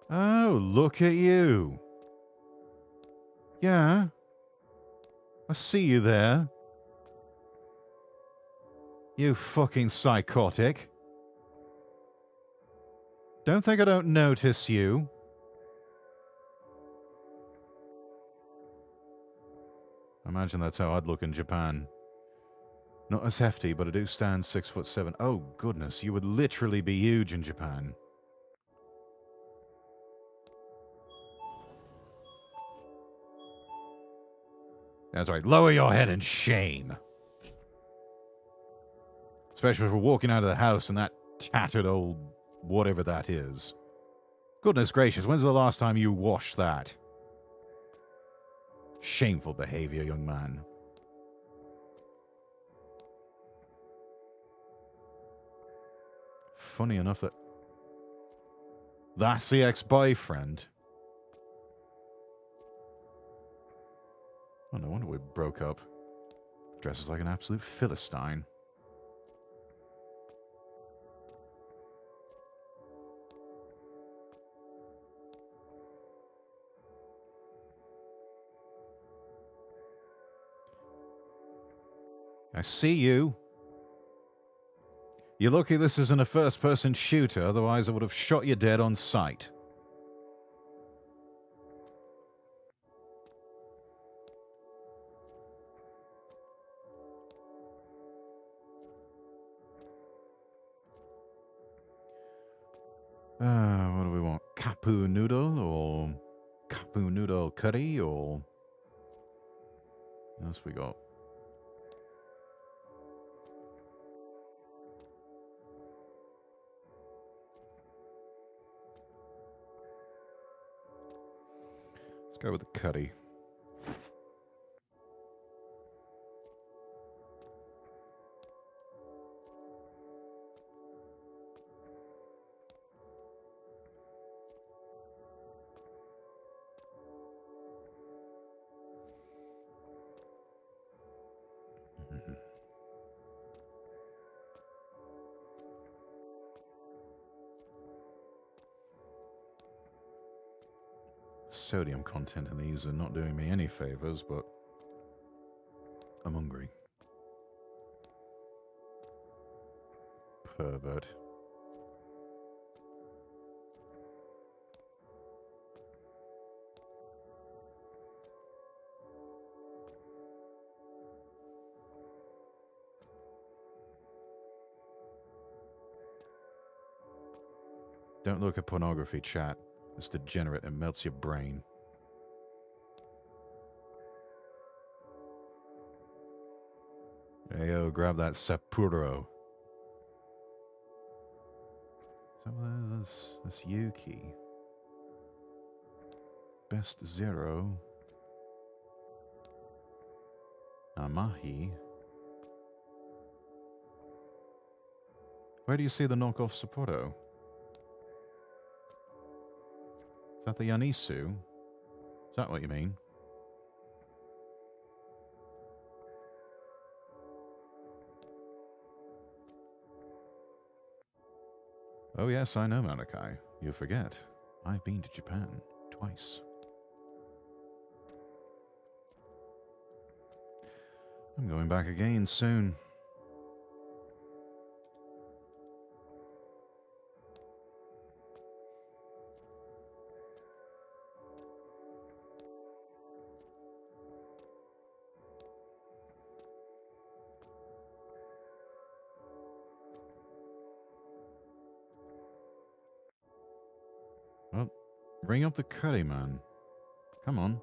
Speaker 1: Oh, look at you. Yeah. I see you there. You fucking psychotic. Don't think I don't notice you. Imagine that's how I'd look in Japan. Not as hefty, but I do stand six foot seven. Oh, goodness, you would literally be huge in Japan. That's right. Lower your head in shame. Especially if we're walking out of the house and that tattered old whatever that is. Goodness gracious, when's the last time you washed that? Shameful behavior, young man. Funny enough that that's the ex-boyfriend. Oh, no wonder we broke up. Dresses like an absolute philistine. I see you. You're lucky this isn't a first person shooter, otherwise, I would have shot you dead on sight. Uh, what do we want? Kapu noodle or kapu noodle curry or what else we got? Go with the curry. Content in these are not doing me any favors, but I'm hungry. Pervert. Don't look at pornography, chat. It's degenerate and melts your brain. Hey, yo, grab that Sapporo. So this, this Yuki. Best Zero. Amahi. Where do you see the knockoff Sapporo? Is that the Yanisu? Is that what you mean? Oh, yes, I know, Malachi. You forget. I've been to Japan twice. I'm going back again soon. Bring up the curry, man. Come on.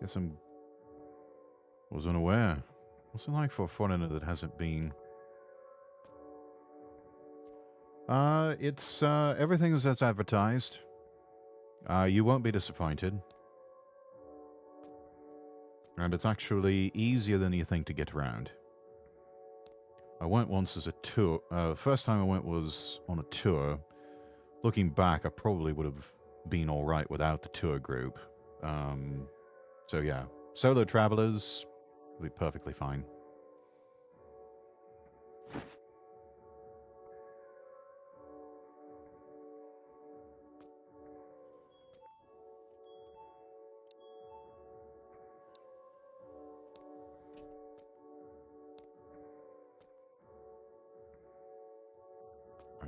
Speaker 1: Get some. Was unaware. What's it like for a foreigner that hasn't been? Uh, it's uh, everything is as advertised. Uh, you won't be disappointed. And it's actually easier than you think to get around. I went once as a tour. Uh, first time I went was on a tour. Looking back, I probably would have been all right without the tour group. Um, so yeah, solo travelers will be perfectly fine.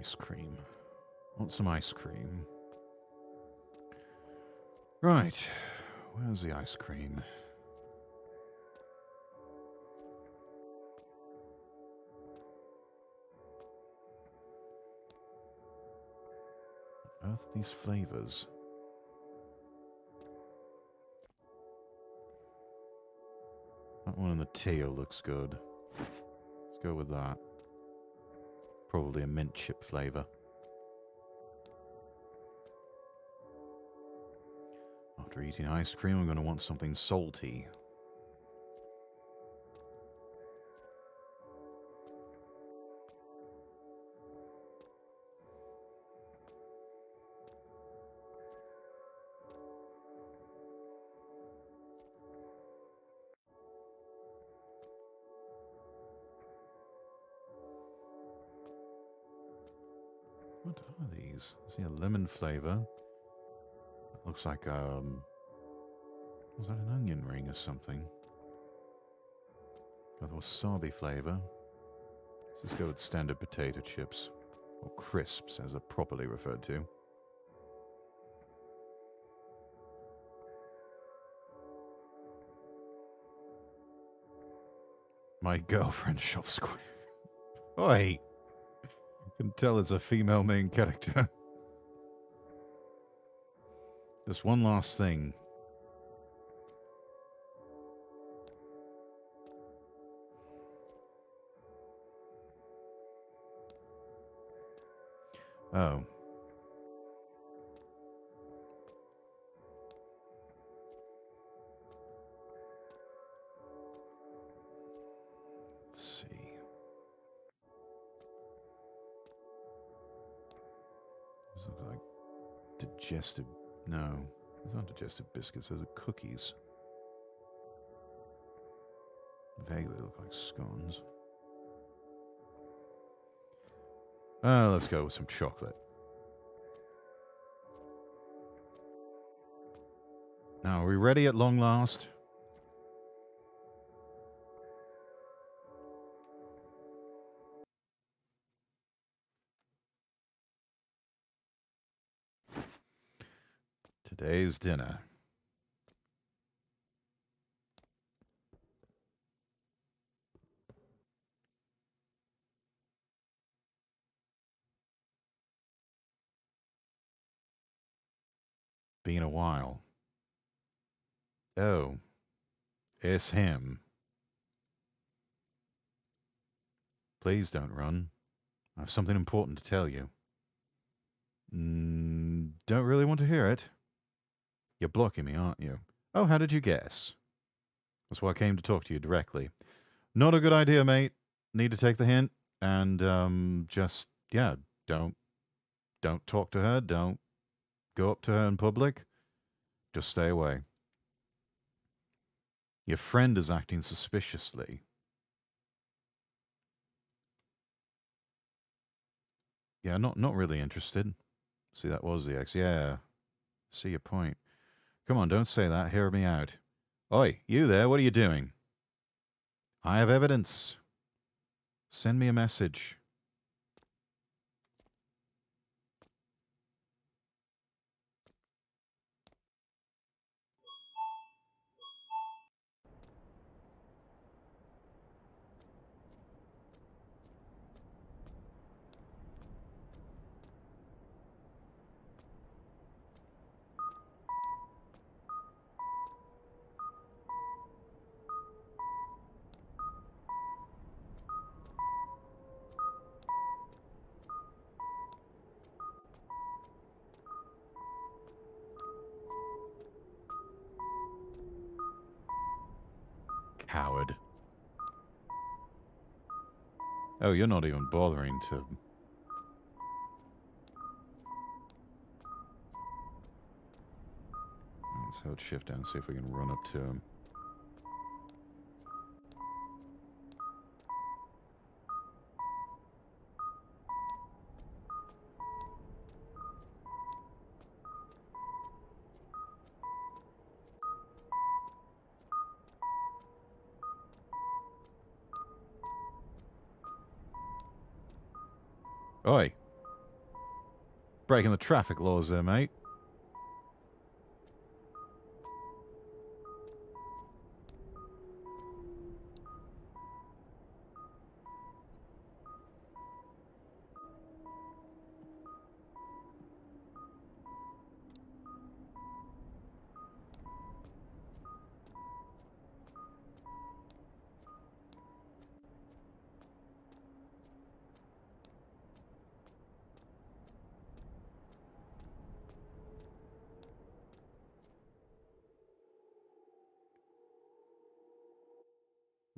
Speaker 1: Ice cream. Want some ice cream? Right. Where's the ice cream? Earth these flavors? That one in the tail looks good. Let's go with that. Probably a mint chip flavor. After eating ice cream, I'm going to want something salty. These? I see a lemon flavor. It looks like um was that an onion ring or something? Got the wasabi flavor. Let's just go with standard potato chips. Or crisps as they're properly referred to. My <laughs> girlfriend shops square. <laughs> Oi! Can tell it's a female main character. <laughs> Just one last thing. Oh. Digestive. No, those aren't digestive biscuits. Those are cookies. Vaguely look like scones. Uh, let's go with some chocolate. Now, are we ready at long last? Today's dinner. Been a while. Oh, it's him. Please don't run. I have something important to tell you. Mm, don't really want to hear it. You're blocking me, aren't you? Oh, how did you guess? That's why I came to talk to you directly. Not a good idea, mate. Need to take the hint and um just yeah, don't don't talk to her, don't go up to her in public. Just stay away. Your friend is acting suspiciously. Yeah, not not really interested. See, that was the X. Yeah. See your point. Come on, don't say that. Hear me out. Oi, you there, what are you doing? I have evidence. Send me a message. Oh, you're not even bothering to. Let's hold shift down and see if we can run up to him. Oi. Breaking the traffic laws there, mate.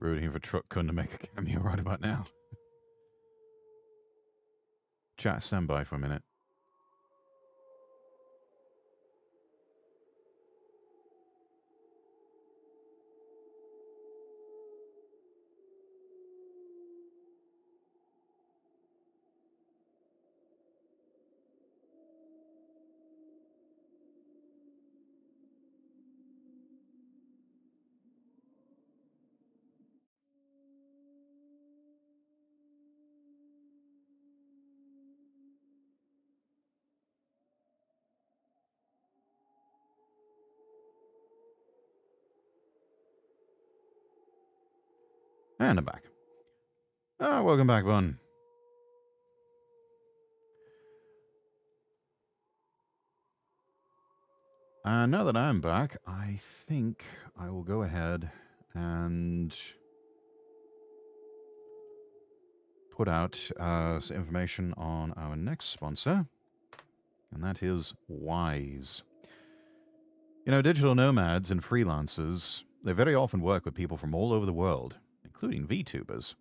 Speaker 1: Rooting for Truck Kun to make a cameo <laughs> right about now. Chat standby for a minute. And I'm back. Ah, welcome back, Bun. And now that I'm back, I think I will go ahead and put out uh, some information on our next sponsor, and that is Wise. You know, digital nomads and freelancers, they very often work with people from all over the world including VTubers.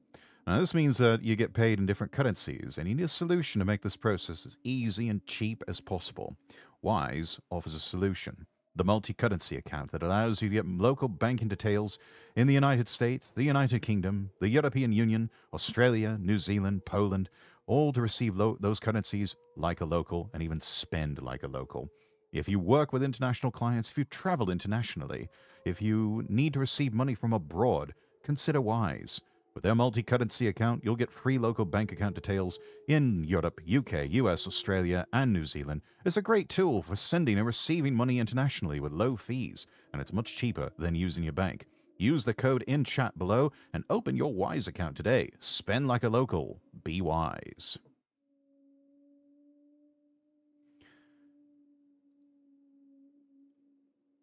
Speaker 1: Now, this means that you get paid in different currencies, and you need a solution to make this process as easy and cheap as possible. Wise offers a solution the multi currency account that allows you to get local banking details in the United States, the United Kingdom, the European Union, Australia, New Zealand, Poland, all to receive lo- those currencies like a local and even spend like a local. If you work with international clients, if you travel internationally, if you need to receive money from abroad, consider Wise. With their multi currency account, you'll get free local bank account details in Europe, UK, US, Australia, and New Zealand. It's a great tool for sending and receiving money internationally with low fees, and it's much cheaper than using your bank. Use the code in chat below and open your Wise account today. Spend like a local. Be wise.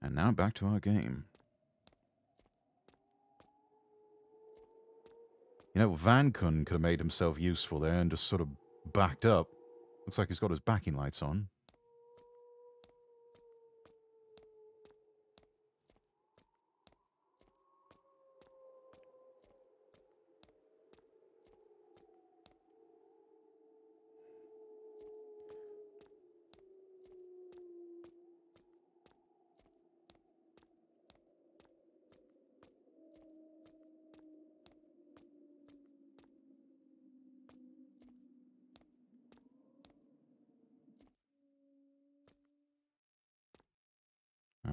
Speaker 1: And now back to our game. You know, Van Kun could have made himself useful there and just sort of backed up. Looks like he's got his backing lights on.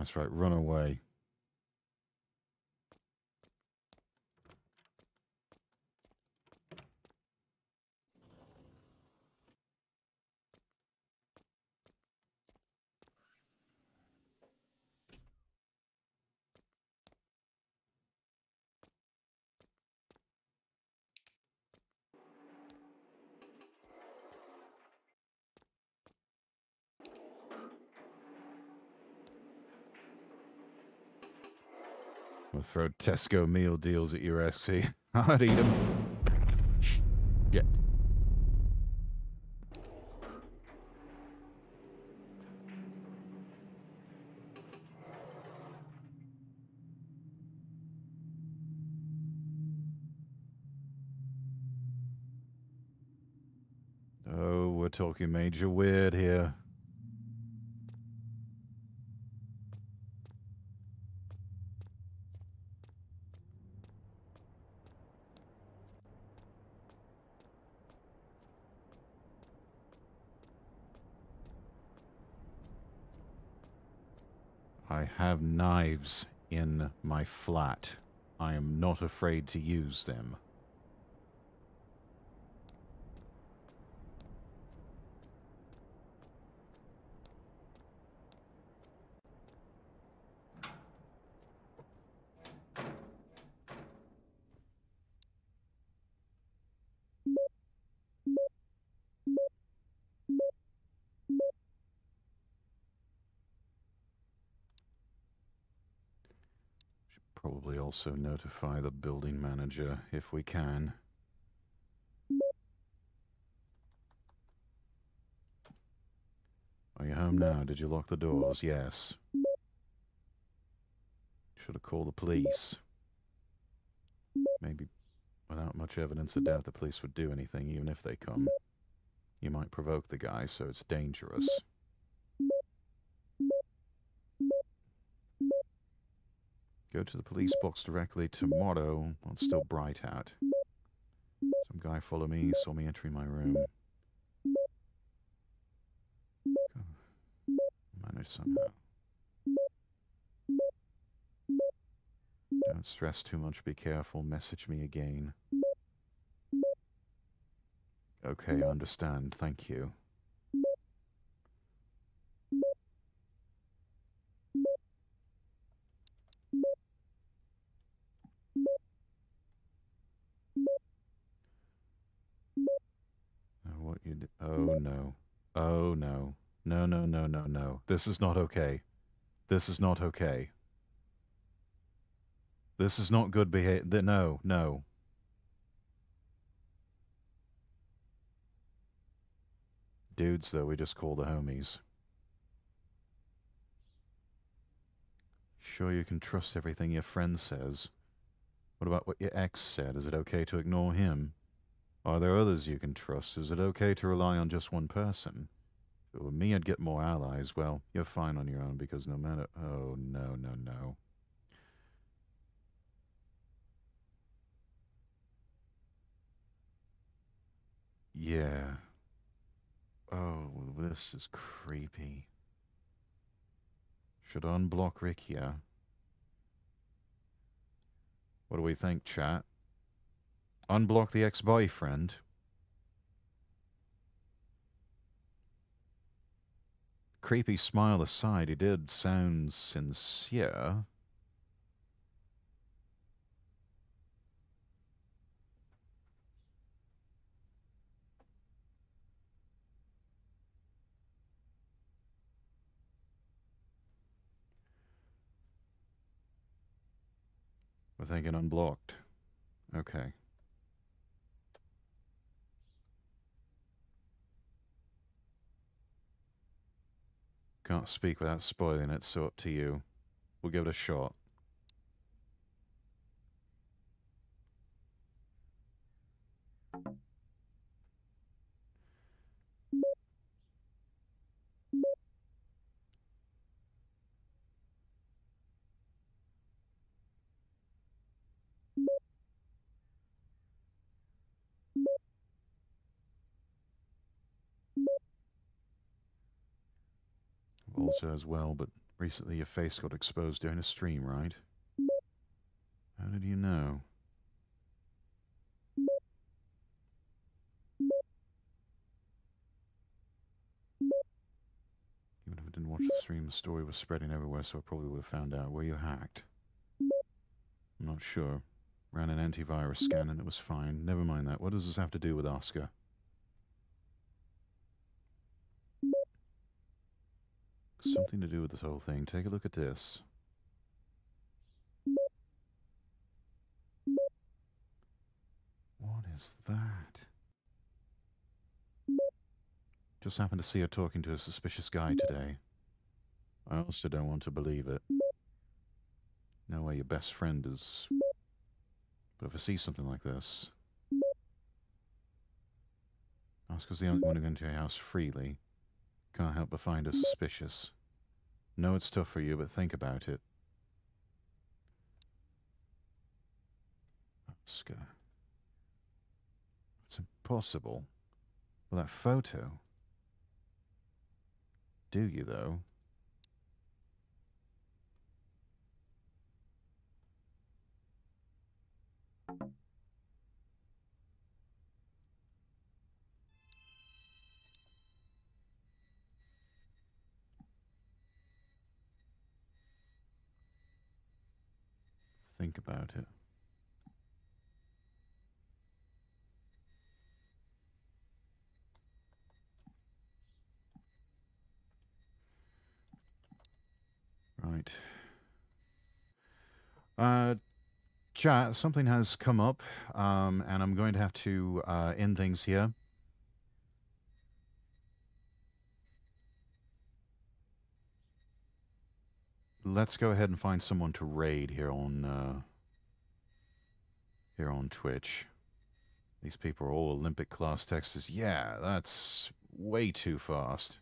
Speaker 1: That's right, run away. Throw Tesco meal deals at your SC. <laughs> I'd eat them. Oh, we're talking major weird here. I have knives in my flat. I am not afraid to use them. Probably also notify the building manager if we can. Are you home now? Did you lock the doors? Yes. Should have called the police. Maybe without much evidence, of doubt the police would do anything, even if they come. You might provoke the guy, so it's dangerous. Go to the police box directly tomorrow while it's still bright out. Some guy followed me, saw me entering my room. <sighs> Manage somehow. Don't stress too much, be careful, message me again. Okay, I understand, thank you. Now what you d- Oh no. Oh no. No, no, no, no, no. This is not okay. This is not okay. This is not good behavior. No, no. Dudes, though, we just call the homies. Sure you can trust everything your friend says. What about what your ex said? Is it okay to ignore him? Are there others you can trust? Is it okay to rely on just one person? It were me, I'd get more allies. Well, you're fine on your own because no matter. Oh, no, no, no. Yeah. Oh, this is creepy. Should unblock Rick here. What do we think, chat? Unblock the ex-boyfriend. Creepy smile aside, he did sound sincere. We're thinking unblocked. Okay. Can't speak without spoiling it, so up to you. We'll give it a shot. Also as well, but recently your face got exposed during a stream, right? How did you know? Even if I didn't watch the stream, the story was spreading everywhere, so I probably would have found out. Were you hacked? I'm not sure. Ran an antivirus scan and it was fine. Never mind that. What does this have to do with Oscar? Something to do with this whole thing. Take a look at this. What is that? Just happened to see her talking to a suspicious guy today. I also don't want to believe it. No way your best friend is... But if I see something like this... Oscar's the only one who can into your house freely. Can't help but find her suspicious. Know it's tough for you, but think about it. Oscar. It's impossible. Well, that photo. Do you, though? Think about it. Right. Uh, chat, something has come up, um, and I'm going to have to uh, end things here. Let's go ahead and find someone to raid here on uh, here on Twitch. These people are all Olympic class Texas. Yeah, that's way too fast.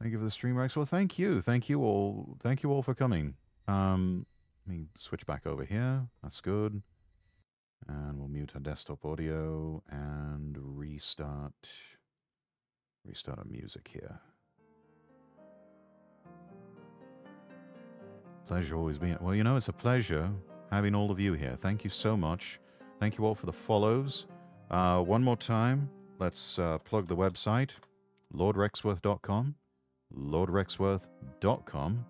Speaker 1: Thank you for the stream, Rex. Well, thank you. Thank you all. Thank you all for coming. Um, let me switch back over here. That's good. And we'll mute our desktop audio and restart restart our music here. Pleasure always being well, you know, it's a pleasure having all of you here. Thank you so much. Thank you all for the follows. Uh, one more time, let's uh, plug the website, lordrexworth.com, lordrexworth.com.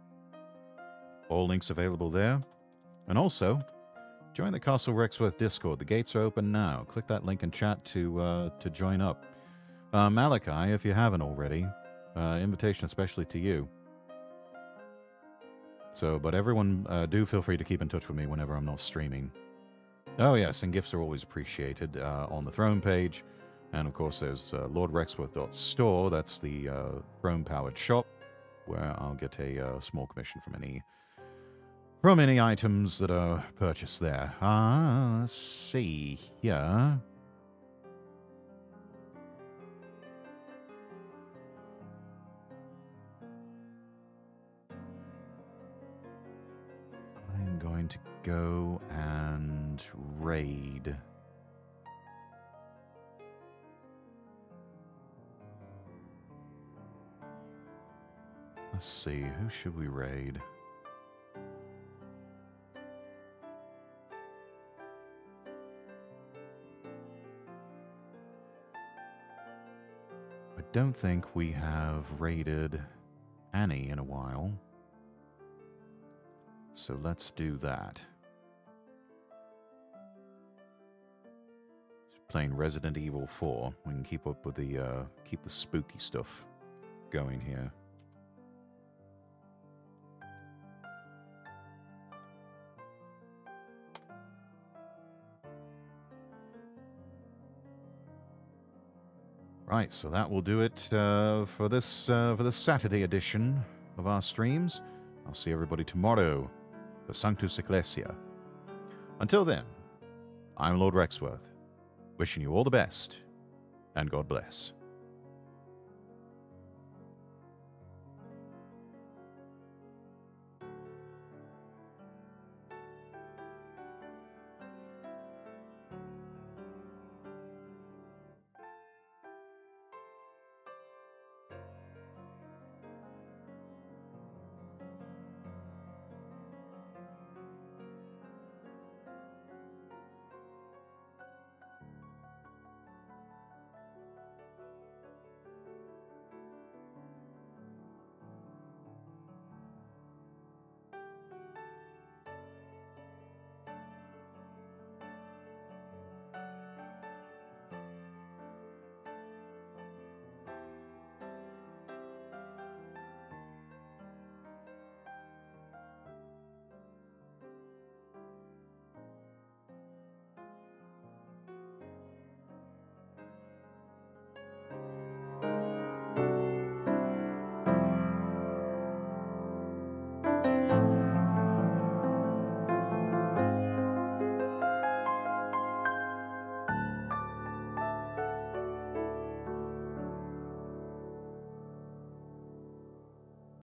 Speaker 1: All links available there. And also, join the Castle Rexworth Discord. The gates are open now. Click that link in chat to uh, to join up. Uh, Malachi, if you haven't already, uh, invitation especially to you. So, but everyone, uh, do feel free to keep in touch with me whenever I'm not streaming. Oh yes, and gifts are always appreciated uh, on the throne page. And of course, there's uh, lordrexworth.store. That's the uh, throne-powered shop where I'll get a uh, small commission from any from any items that are purchased there. Ah, see here. Going to go and raid. Let's see, who should we raid? I don't think we have raided Annie in a while. So let's do that. Playing Resident Evil 4. We can keep up with the uh, keep the spooky stuff going here. Right, so that will do it uh, for this uh, for this Saturday edition of our streams. I'll see everybody tomorrow for Sanctus Ecclesia. Until then, I'm Lord Rexworth, wishing you all the best, and God bless.